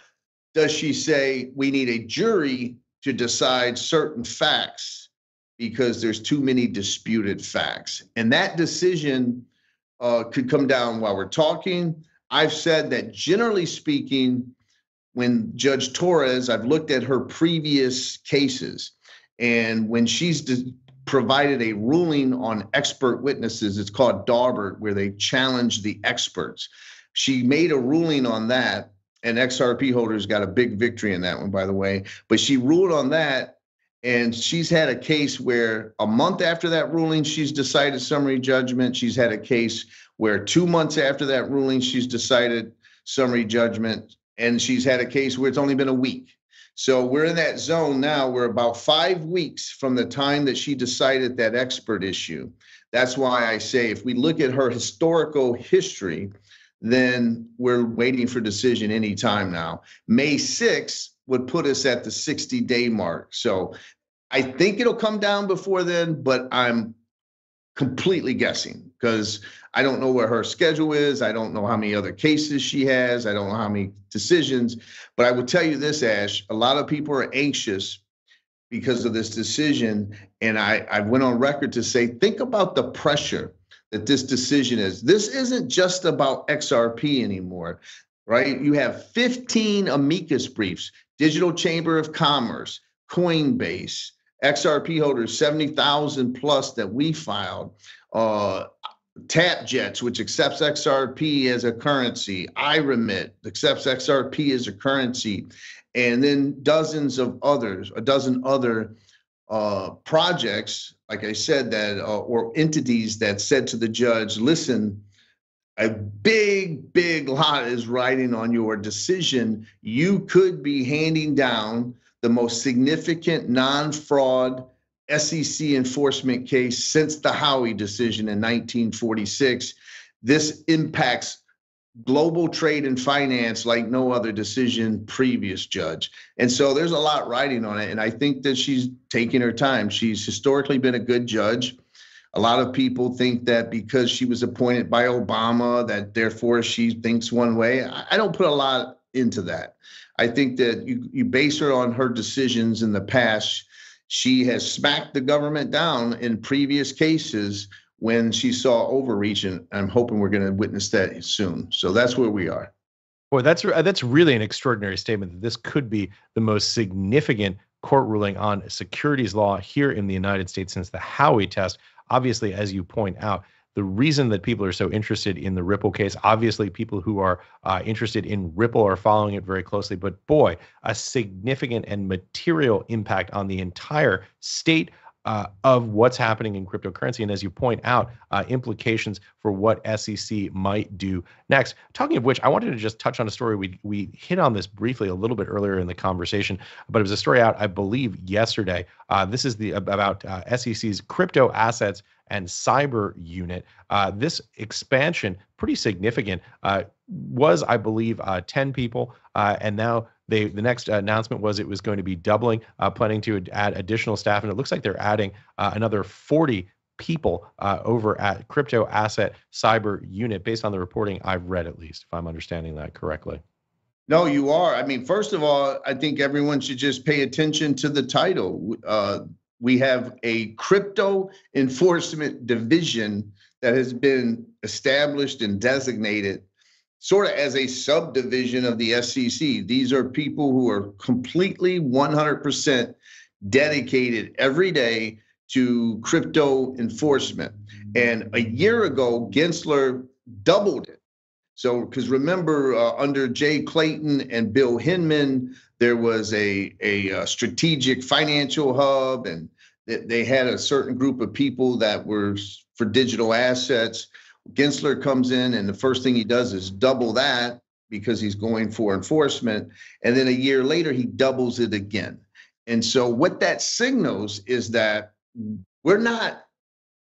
does she say we need a jury to decide certain facts because there's too many disputed facts? And that decision uh, could come down while we're talking. I've said that generally speaking, when Judge Torres, I've looked at her previous cases, and when she's de- provided a ruling on expert witnesses, it's called Daubert, where they challenge the experts. She made a ruling on that, and XRP holders got a big victory in that one, by the way. But she ruled on that, and she's had a case where a month after that ruling, she's decided summary judgment. She's had a case where two months after that ruling, she's decided summary judgment and she's had a case where it's only been a week. So we're in that zone now. We're about five weeks from the time that she decided that expert issue. That's why I say if we look at her historical history, then we're waiting for decision anytime now. May 6th would put us at the 60 day mark. So I think it'll come down before then, but I'm completely guessing because I don't know where her schedule is. I don't know how many other cases she has. I don't know how many decisions. But I would tell you this, Ash, a lot of people are anxious because of this decision. And I, I went on record to say, think about the pressure that this decision is. This isn't just about XRP anymore, right? You have 15 amicus briefs, Digital Chamber of Commerce, Coinbase, XRP holders, 70,000 plus that we filed. Uh, TapJets, which accepts XRP as a currency, iRemit accepts XRP as a currency, and then dozens of others, a dozen other uh, projects, like I said, that uh, or entities that said to the judge, "Listen, a big, big lot is riding on your decision. You could be handing down the most significant non-fraud." SEC enforcement case since the Howey decision in 1946. This impacts global trade and finance like no other decision previous judge. And so there's a lot riding on it. And I think that she's taking her time. She's historically been a good judge. A lot of people think that because she was appointed by Obama, that therefore she thinks one way. I don't put a lot into that. I think that you, you base her on her decisions in the past. She has smacked the government down in previous cases when she saw overreach, and I'm hoping we're going to witness that soon. So that's where we are. Boy, that's uh, that's really an extraordinary statement that this could be the most significant court ruling on securities law here in the United States since the Howey test. Obviously, as you point out, the reason that people are so interested in the Ripple case, obviously, people who are uh, interested in Ripple are following it very closely. But boy, a significant and material impact on the entire state uh, of what's happening in cryptocurrency. And as you point out, uh, implications for what SEC might do next. Talking of which, I wanted to just touch on a story. We, we hit on this briefly a little bit earlier in the conversation, but it was a story out, I believe, yesterday. Uh, this is the about uh, SEC's crypto assets and cyber unit. Uh, this expansion, pretty significant, uh, was, I believe, 10 people. and now they the next announcement was it was going to be doubling, uh, planning to add additional staff, and it looks like they're adding uh, another 40 people uh, over at Crypto Asset Cyber Unit, based on the reporting I've read, at least, if I'm understanding that correctly. No, you are. I mean, first of all, I think everyone should just pay attention to the title. Uh, we have a crypto enforcement division that has been established and designated sort of as a subdivision of the SEC. These are people who are completely 100% dedicated every day to crypto enforcement. And a year ago, Gensler doubled it. So, because remember, uh, under Jay Clayton and Bill Hinman, there was a, a, a strategic financial hub, and they had a certain group of people that were for digital assets. Gensler comes in, and the first thing he does is double that because he's going for enforcement. And then a year later, he doubles it again. And so, what that signals is that we're not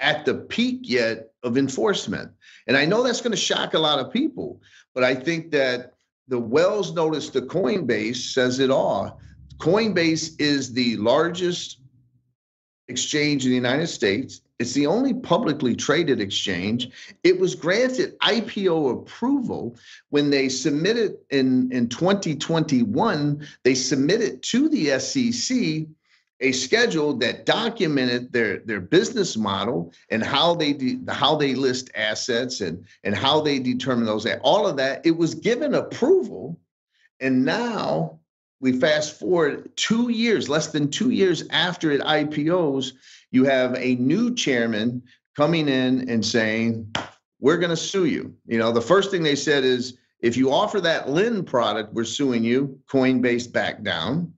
at the peak yet of enforcement. And I know that's going to shock a lot of people, but I think that the Wells notice to Coinbase says it all. Coinbase is the largest exchange in the United States. It's the only publicly traded exchange. It was granted IPO approval when they submitted in, in 2021, they submitted to the SEC a schedule that documented their, their business model and how they de- how they list assets and, and how they determine those. All of that, it was given approval. And now we fast forward two years, less than two years after it IPOs, you have a new chairman coming in and saying, We're going to sue you. You know, the first thing they said is, if you offer that Lend product, we're suing you. Coinbase back down.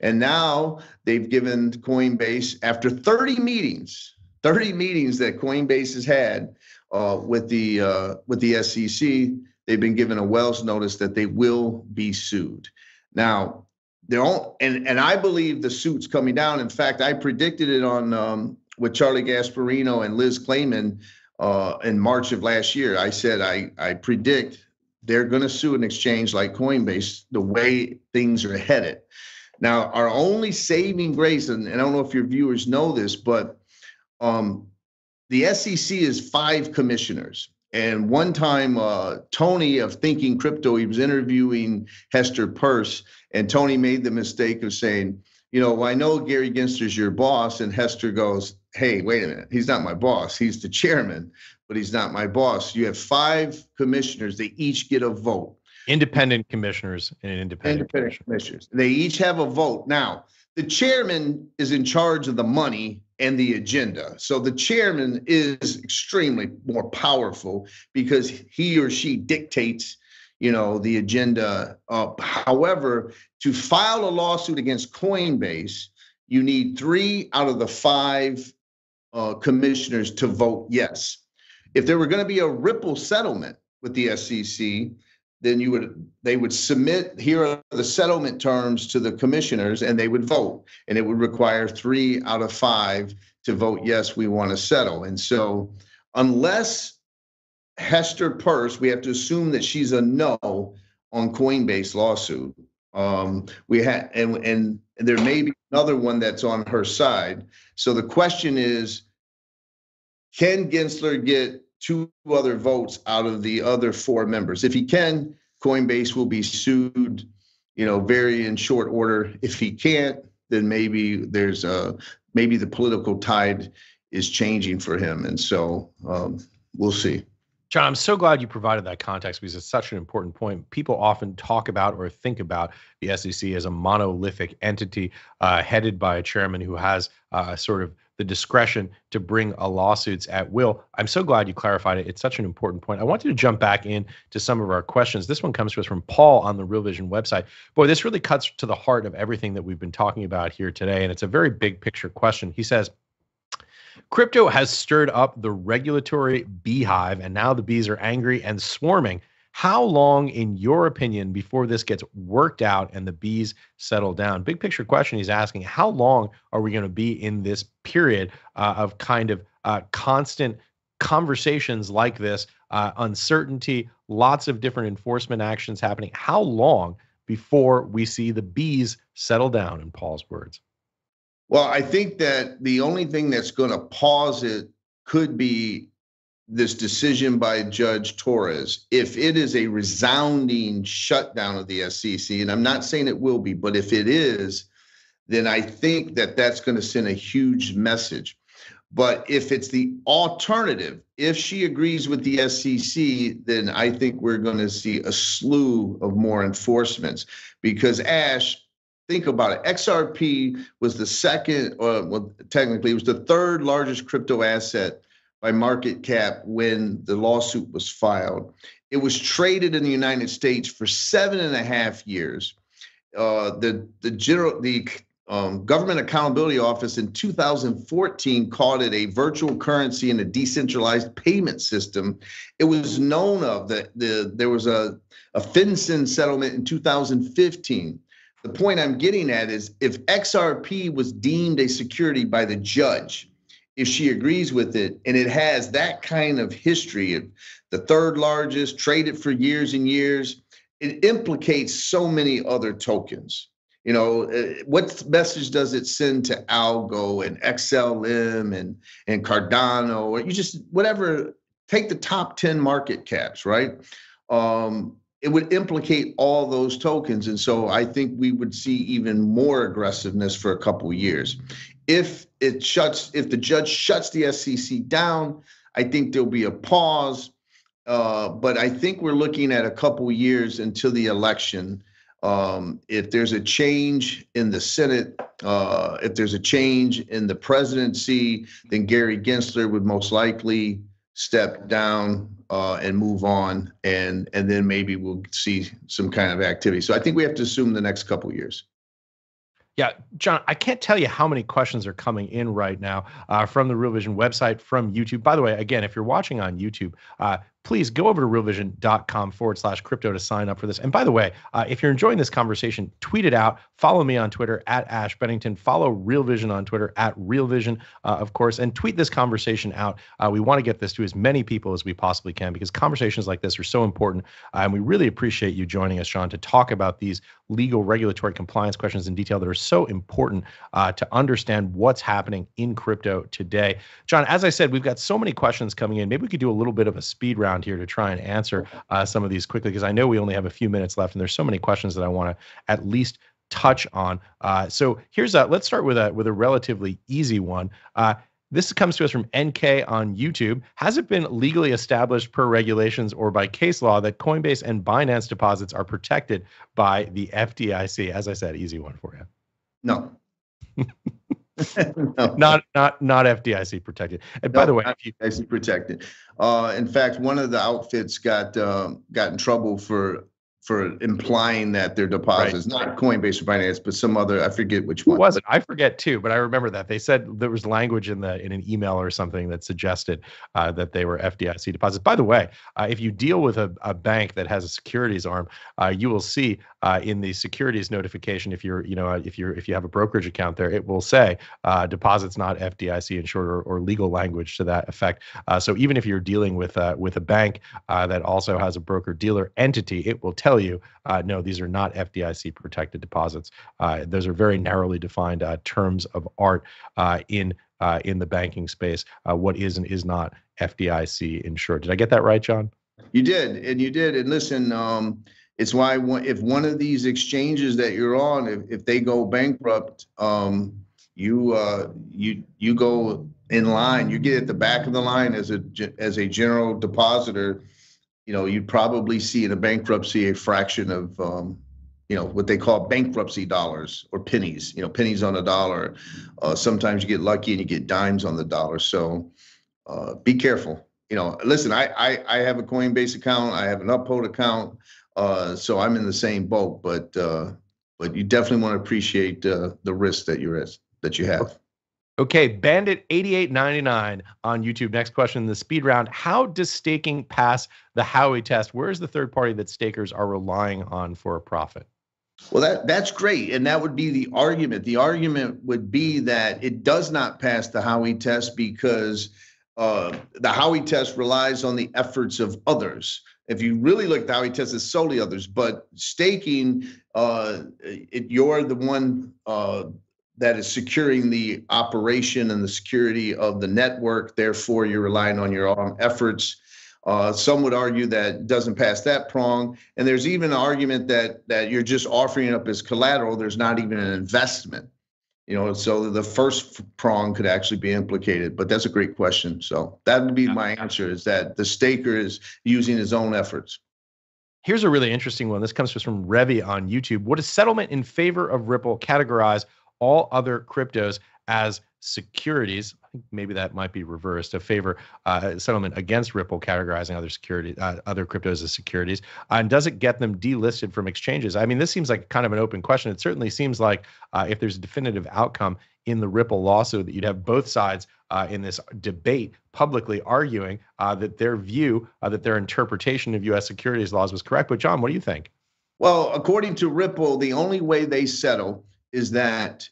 And now they've given Coinbase, after 30 meetings, 30 meetings that Coinbase has had uh, with the uh, with the SEC, they've been given a Wells notice that they will be sued. Now, they're all, and and I believe the suit's coming down. In fact, I predicted it on um, with Charlie Gasparino and Liz Claman uh, in March of last year. I said I I predict they're going to sue an exchange like Coinbase the way things are headed. Now, our only saving grace, and, and I don't know if your viewers know this, but um, the SEC is five commissioners. And one time, uh, Tony of Thinking Crypto, he was interviewing Hester Peirce, and Tony made the mistake of saying, you know, I know Gary Gensler's your boss, and Hester goes, hey, wait a minute, he's not my boss. He's the chairman, but he's not my boss. You have five commissioners; they each get a vote. Independent commissioners and independent, independent commissioners. They each have a vote. Now, the chairman is in charge of the money and the agenda. So the chairman is extremely more powerful because he or she dictates, you know, the agenda. Uh, however, to file a lawsuit against Coinbase, you need three out of the five uh, commissioners to vote yes. If there were going to be a Ripple settlement with the SEC, then you would they would submit here are the settlement terms to the commissioners and they would vote. And it would require three out of five to vote yes we want to settle. And so unless hester peirce we have to assume that she's a no on coinbase lawsuit. Um, we had and and there may be another one that's on her side. So the question is can Gensler get two other votes out of the other four members? If he can, Coinbase will be sued, you know, very in short order. If he can't, then maybe there's a maybe the political tide is changing for him, and so um, we'll see. John, I'm so glad you provided that context because it's such an important point. People often talk about or think about the SEC as a monolithic entity uh, headed by a chairman who has uh, sort of the discretion to bring a lawsuits at will. I'm so glad you clarified it. It's such an important point. I wanted to jump back in to some of our questions. This one comes to us from Paul on the Real Vision website. Boy, this really cuts to the heart of everything that we've been talking about here today, and it's a very big picture question. He says, Crypto has stirred up the regulatory beehive, and now the bees are angry and swarming. How long, in your opinion, before this gets worked out and the bees settle down? Big picture question he's asking How long are we going to be in this period uh, of kind of uh, constant conversations like this, uh, uncertainty, lots of different enforcement actions happening? How long before we see the bees settle down, in Paul's words? Well, I think that the only thing that's going to pause it could be this decision by Judge Torres. If it is a resounding shutdown of the SEC, and I'm not saying it will be, but if it is, then I think that that's going to send a huge message. But if it's the alternative, if she agrees with the SEC, then I think we're going to see a slew of more enforcements because Ash, think about it. XRP was the second, or well, technically, it was the third largest crypto asset by market cap when the lawsuit was filed. It was traded in the United States for seven and a half years. Uh, the the general the um, Government Accountability Office in 2014 called it a virtual currency and a decentralized payment system. It was known of that the there was a a FinCEN settlement in 2015 the point I'm getting at is if XRP was deemed a security by the judge, if she agrees with it, and it has that kind of history of the third largest, traded for years and years, it implicates so many other tokens. You know, uh, what message does it send to Algo and XLM and and Cardano or you just whatever? Take the top ten market caps, right? Um, it would implicate all those tokens. And so I think we would see even more aggressiveness for a couple years. If it shuts, if the judge shuts the SEC down, I think there'll be a pause. Uh, but I think we're looking at a couple years until the election. Um, if there's a change in the Senate, uh, if there's a change in the presidency, then Gary Gensler would most likely step down uh, and move on, and and then maybe we'll see some kind of activity. So I think we have to assume the next couple years. Yeah, John, I can't tell you how many questions are coming in right now uh, from the Real Vision website, from YouTube. By the way, again, if you're watching on YouTube, uh, please go over to realvision.com forward slash crypto to sign up for this. And by the way, uh, if you're enjoying this conversation, tweet it out. Follow me on Twitter at Ash Bennington. Follow Real Vision on Twitter at Real Vision, uh, of course, and tweet this conversation out. Uh, we want to get this to as many people as we possibly can because conversations like this are so important. Uh, and we really appreciate you joining us, John, to talk about these legal regulatory compliance questions in detail that are so important uh, to understand what's happening in crypto today. John, as I said, we've got so many questions coming in. Maybe we could do a little bit of a speed round here to try and answer uh, some of these quickly because I know we only have a few minutes left and there's so many questions that I want to at least touch on. Uh, so here's a let's start with a with a relatively easy one. This comes to us from NK on YouTube. Has it been legally established per regulations or by case law that Coinbase and Binance deposits are protected by the FDIC? As I said, easy one for you. No. no. Not not not FDIC protected. And no, by the way, FDIC protected. Uh, in fact, one of the outfits got uh, got in trouble for for implying that their deposits, right. not Coinbase or Binance, but some other, I forget which one. Who was it? I forget too, but I remember that they said there was language in the in an email or something that suggested uh, that they were FDIC deposits. By the way, uh, if you deal with a, a bank that has a securities arm, uh, you will see uh, in the securities notification if you're you know if you're if you have a brokerage account there, it will say uh, deposits not FDIC insured or, or legal language to that effect. Uh, so even if you're dealing with with a bank that also has a broker dealer entity, it will tell tell you, uh, no, these are not FDIC protected deposits. Uh, those are very narrowly defined uh, terms of art uh, in uh, in the banking space what is and is not FDIC insured. Did I get that right, John? You did, and you did. And listen, um, it's why if one of these exchanges that you're on, if, if they go bankrupt, um, you you you go in line. You get at the back of the line as a as a general depositor. You know, you'd probably see in a bankruptcy a fraction of um, you know what they call bankruptcy dollars or pennies. You know, pennies on a dollar. Uh, sometimes you get lucky and you get dimes on the dollar. So uh, be careful. You know, listen. I, I I have a Coinbase account. I have an Uphold account. Uh, so I'm in the same boat. But uh, but you definitely want to appreciate uh, the risk that you're at that you have. Okay, Bandit 8899 on YouTube. Next question the speed round. How does staking pass the Howey test? Where is the third party that stakers are relying on for a profit? Well, that that's great, and that would be the argument. The argument would be that it does not pass the Howey test because uh, the Howey test relies on the efforts of others. If you really look, the Howey test is solely others. But staking, uh, it, you're the one uh, that is securing the operation and the security of the network. Therefore, you're relying on your own efforts. Uh, some would argue that doesn't pass that prong, and there's even an argument that that you're just offering up as collateral. There's not even an investment, you know. So the first prong could actually be implicated. But that's a great question. So that would be my answer: is that the staker is using his own efforts. Here's a really interesting one. This comes from Revy on YouTube. Would a settlement in favor of Ripple categorize all other cryptos as securities. I think maybe that might be reversed. A favor uh, settlement against Ripple categorizing other security, uh, other cryptos as securities, uh, and does it get them delisted from exchanges? I mean, this seems like kind of an open question. It certainly seems like uh, if there's a definitive outcome in the Ripple lawsuit, that you'd have both sides uh, in this debate publicly arguing uh, that their view, that their interpretation of U.S. securities laws was correct. But John, what do you think? Well, according to Ripple, the only way they settle is that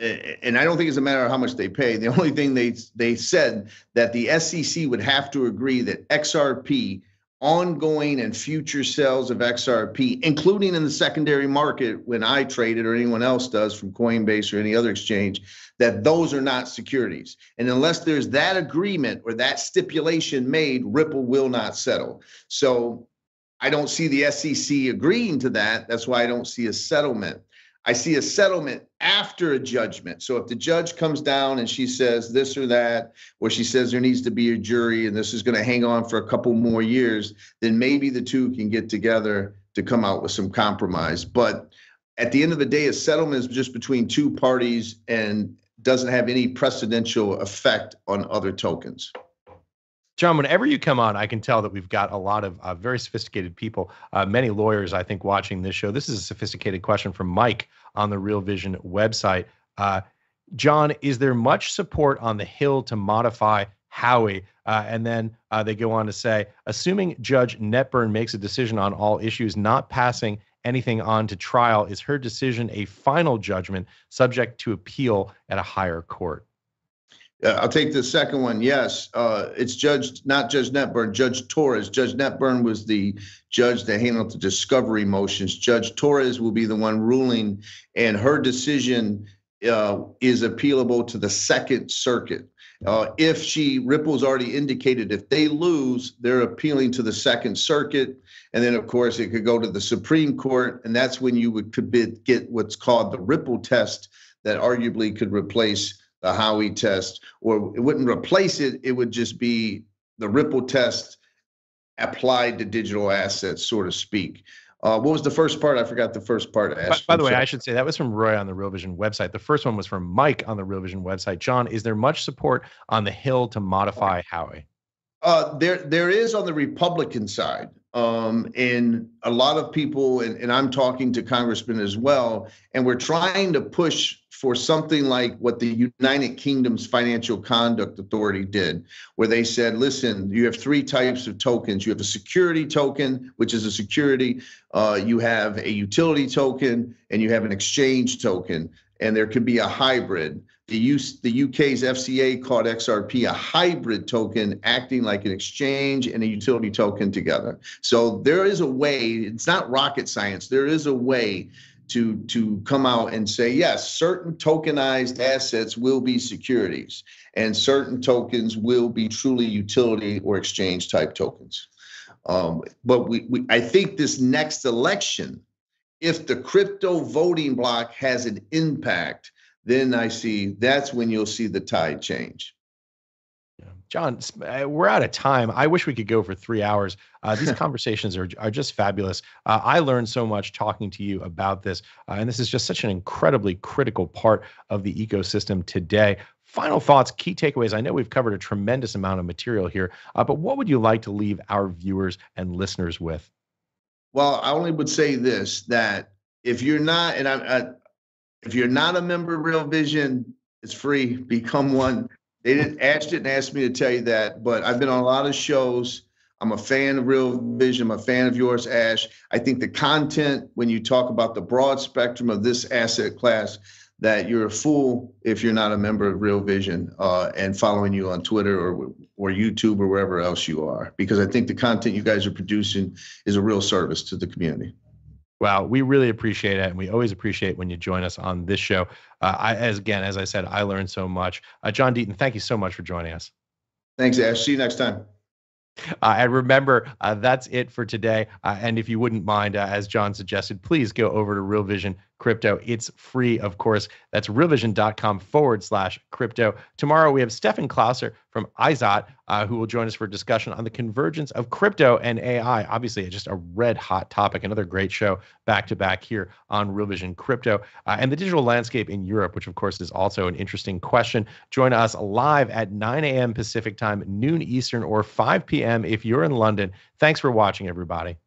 and I don't think it's a matter of how much they pay. The only thing they they said that the SEC would have to agree that XRP ongoing and future sales of XRP, including in the secondary market when I trade it or anyone else does from Coinbase or any other exchange, that those are not securities. And unless there's that agreement or that stipulation made, Ripple will not settle. So I don't see the SEC agreeing to that. That's why I don't see a settlement. I see a settlement after a judgment. So if the judge comes down and she says this or that, or she says there needs to be a jury and this is going to hang on for a couple more years, then maybe the two can get together to come out with some compromise. But at the end of the day, a settlement is just between two parties and doesn't have any precedential effect on other tokens. John, whenever you come on, I can tell that we've got a lot of uh, very sophisticated people, uh, many lawyers, I think, watching this show. This is a sophisticated question from Mike on the Real Vision website. Uh, John, is there much support on the Hill to modify Howey? Uh, and then uh, they go on to say, assuming Judge Netburn makes a decision on all issues, not passing anything on to trial, is her decision a final judgment subject to appeal at a higher court? I'll take the second one. Yes, uh, it's Judge, not Judge Netburn, Judge Torres. Judge Netburn was the judge that handled the discovery motions. Judge Torres will be the one ruling, and her decision uh, is appealable to the Second Circuit. Uh, if she, Ripple's already indicated if they lose, they're appealing to the Second Circuit. And then, of course, it could go to the Supreme Court, and that's when you would could get what's called the Ripple test that arguably could replace the Howey test, or it wouldn't replace it. It would just be the Ripple test applied to digital assets, so to speak. Uh, what was the first part? I forgot the first part. By, by the way, I should say that was from Roy on the Real Vision website. The first one was from Mike on the Real Vision website. John, is there much support on the Hill to modify Howey? Uh, there, there is on the Republican side. Um, and a lot of people, and, and I'm talking to congressmen as well, and we're trying to push for something like what the United Kingdom's Financial Conduct Authority did, where they said, listen, you have three types of tokens. You have a security token, which is a security, uh, you have a utility token, and you have an exchange token, and there could be a hybrid. The, use, the UK's FCA called XRP a hybrid token, acting like an exchange and a utility token together. So there is a way, it's not rocket science, there is a way to to come out and say yes, certain tokenized assets will be securities, and certain tokens will be truly utility or exchange type tokens. Um, but we, we, I think this next election, if the crypto voting block has an impact, then I see that's when you'll see the tide change. John, uh, we're out of time. I wish we could go for three hours. Uh, these conversations are, are just fabulous. Uh, I learned so much talking to you about this. Uh, and this is just such an incredibly critical part of the ecosystem today. Final thoughts, key takeaways. I know we've covered a tremendous amount of material here, uh, but what would you like to leave our viewers and listeners with? Well, I only would say this that if you're not, and I, I if you're not a member of Real Vision, it's free. Become one. They didn't Ash didn't ask me to tell you that, but I've been on a lot of shows. I'm a fan of Real Vision. I'm a fan of yours, Ash. I think the content when you talk about the broad spectrum of this asset class, that you're a fool if you're not a member of Real Vision uh, and following you on Twitter or or YouTube or wherever else you are, because I think the content you guys are producing is a real service to the community. Wow, we really appreciate it, and we always appreciate when you join us on this show. Uh, I, as again, as I said, I learned so much. Uh, John Deaton, thank you so much for joining us. Thanks, Ash. See you next time. Uh, and remember, uh, that's it for today. Uh, and if you wouldn't mind, uh, as John suggested, please go over to Real Vision Crypto. It's free, of course. That's realvision.com forward slash crypto. Tomorrow, we have Stefan Klauser from Izot, uh, who will join us for a discussion on the convergence of crypto and AI. Obviously, just a red hot topic. Another great show back to back here on Real Vision Crypto uh, and the digital landscape in Europe, which, of course, is also an interesting question. Join us live at 9 a.m. Pacific time, noon Eastern, or 5 p.m. if you're in London. Thanks for watching, everybody.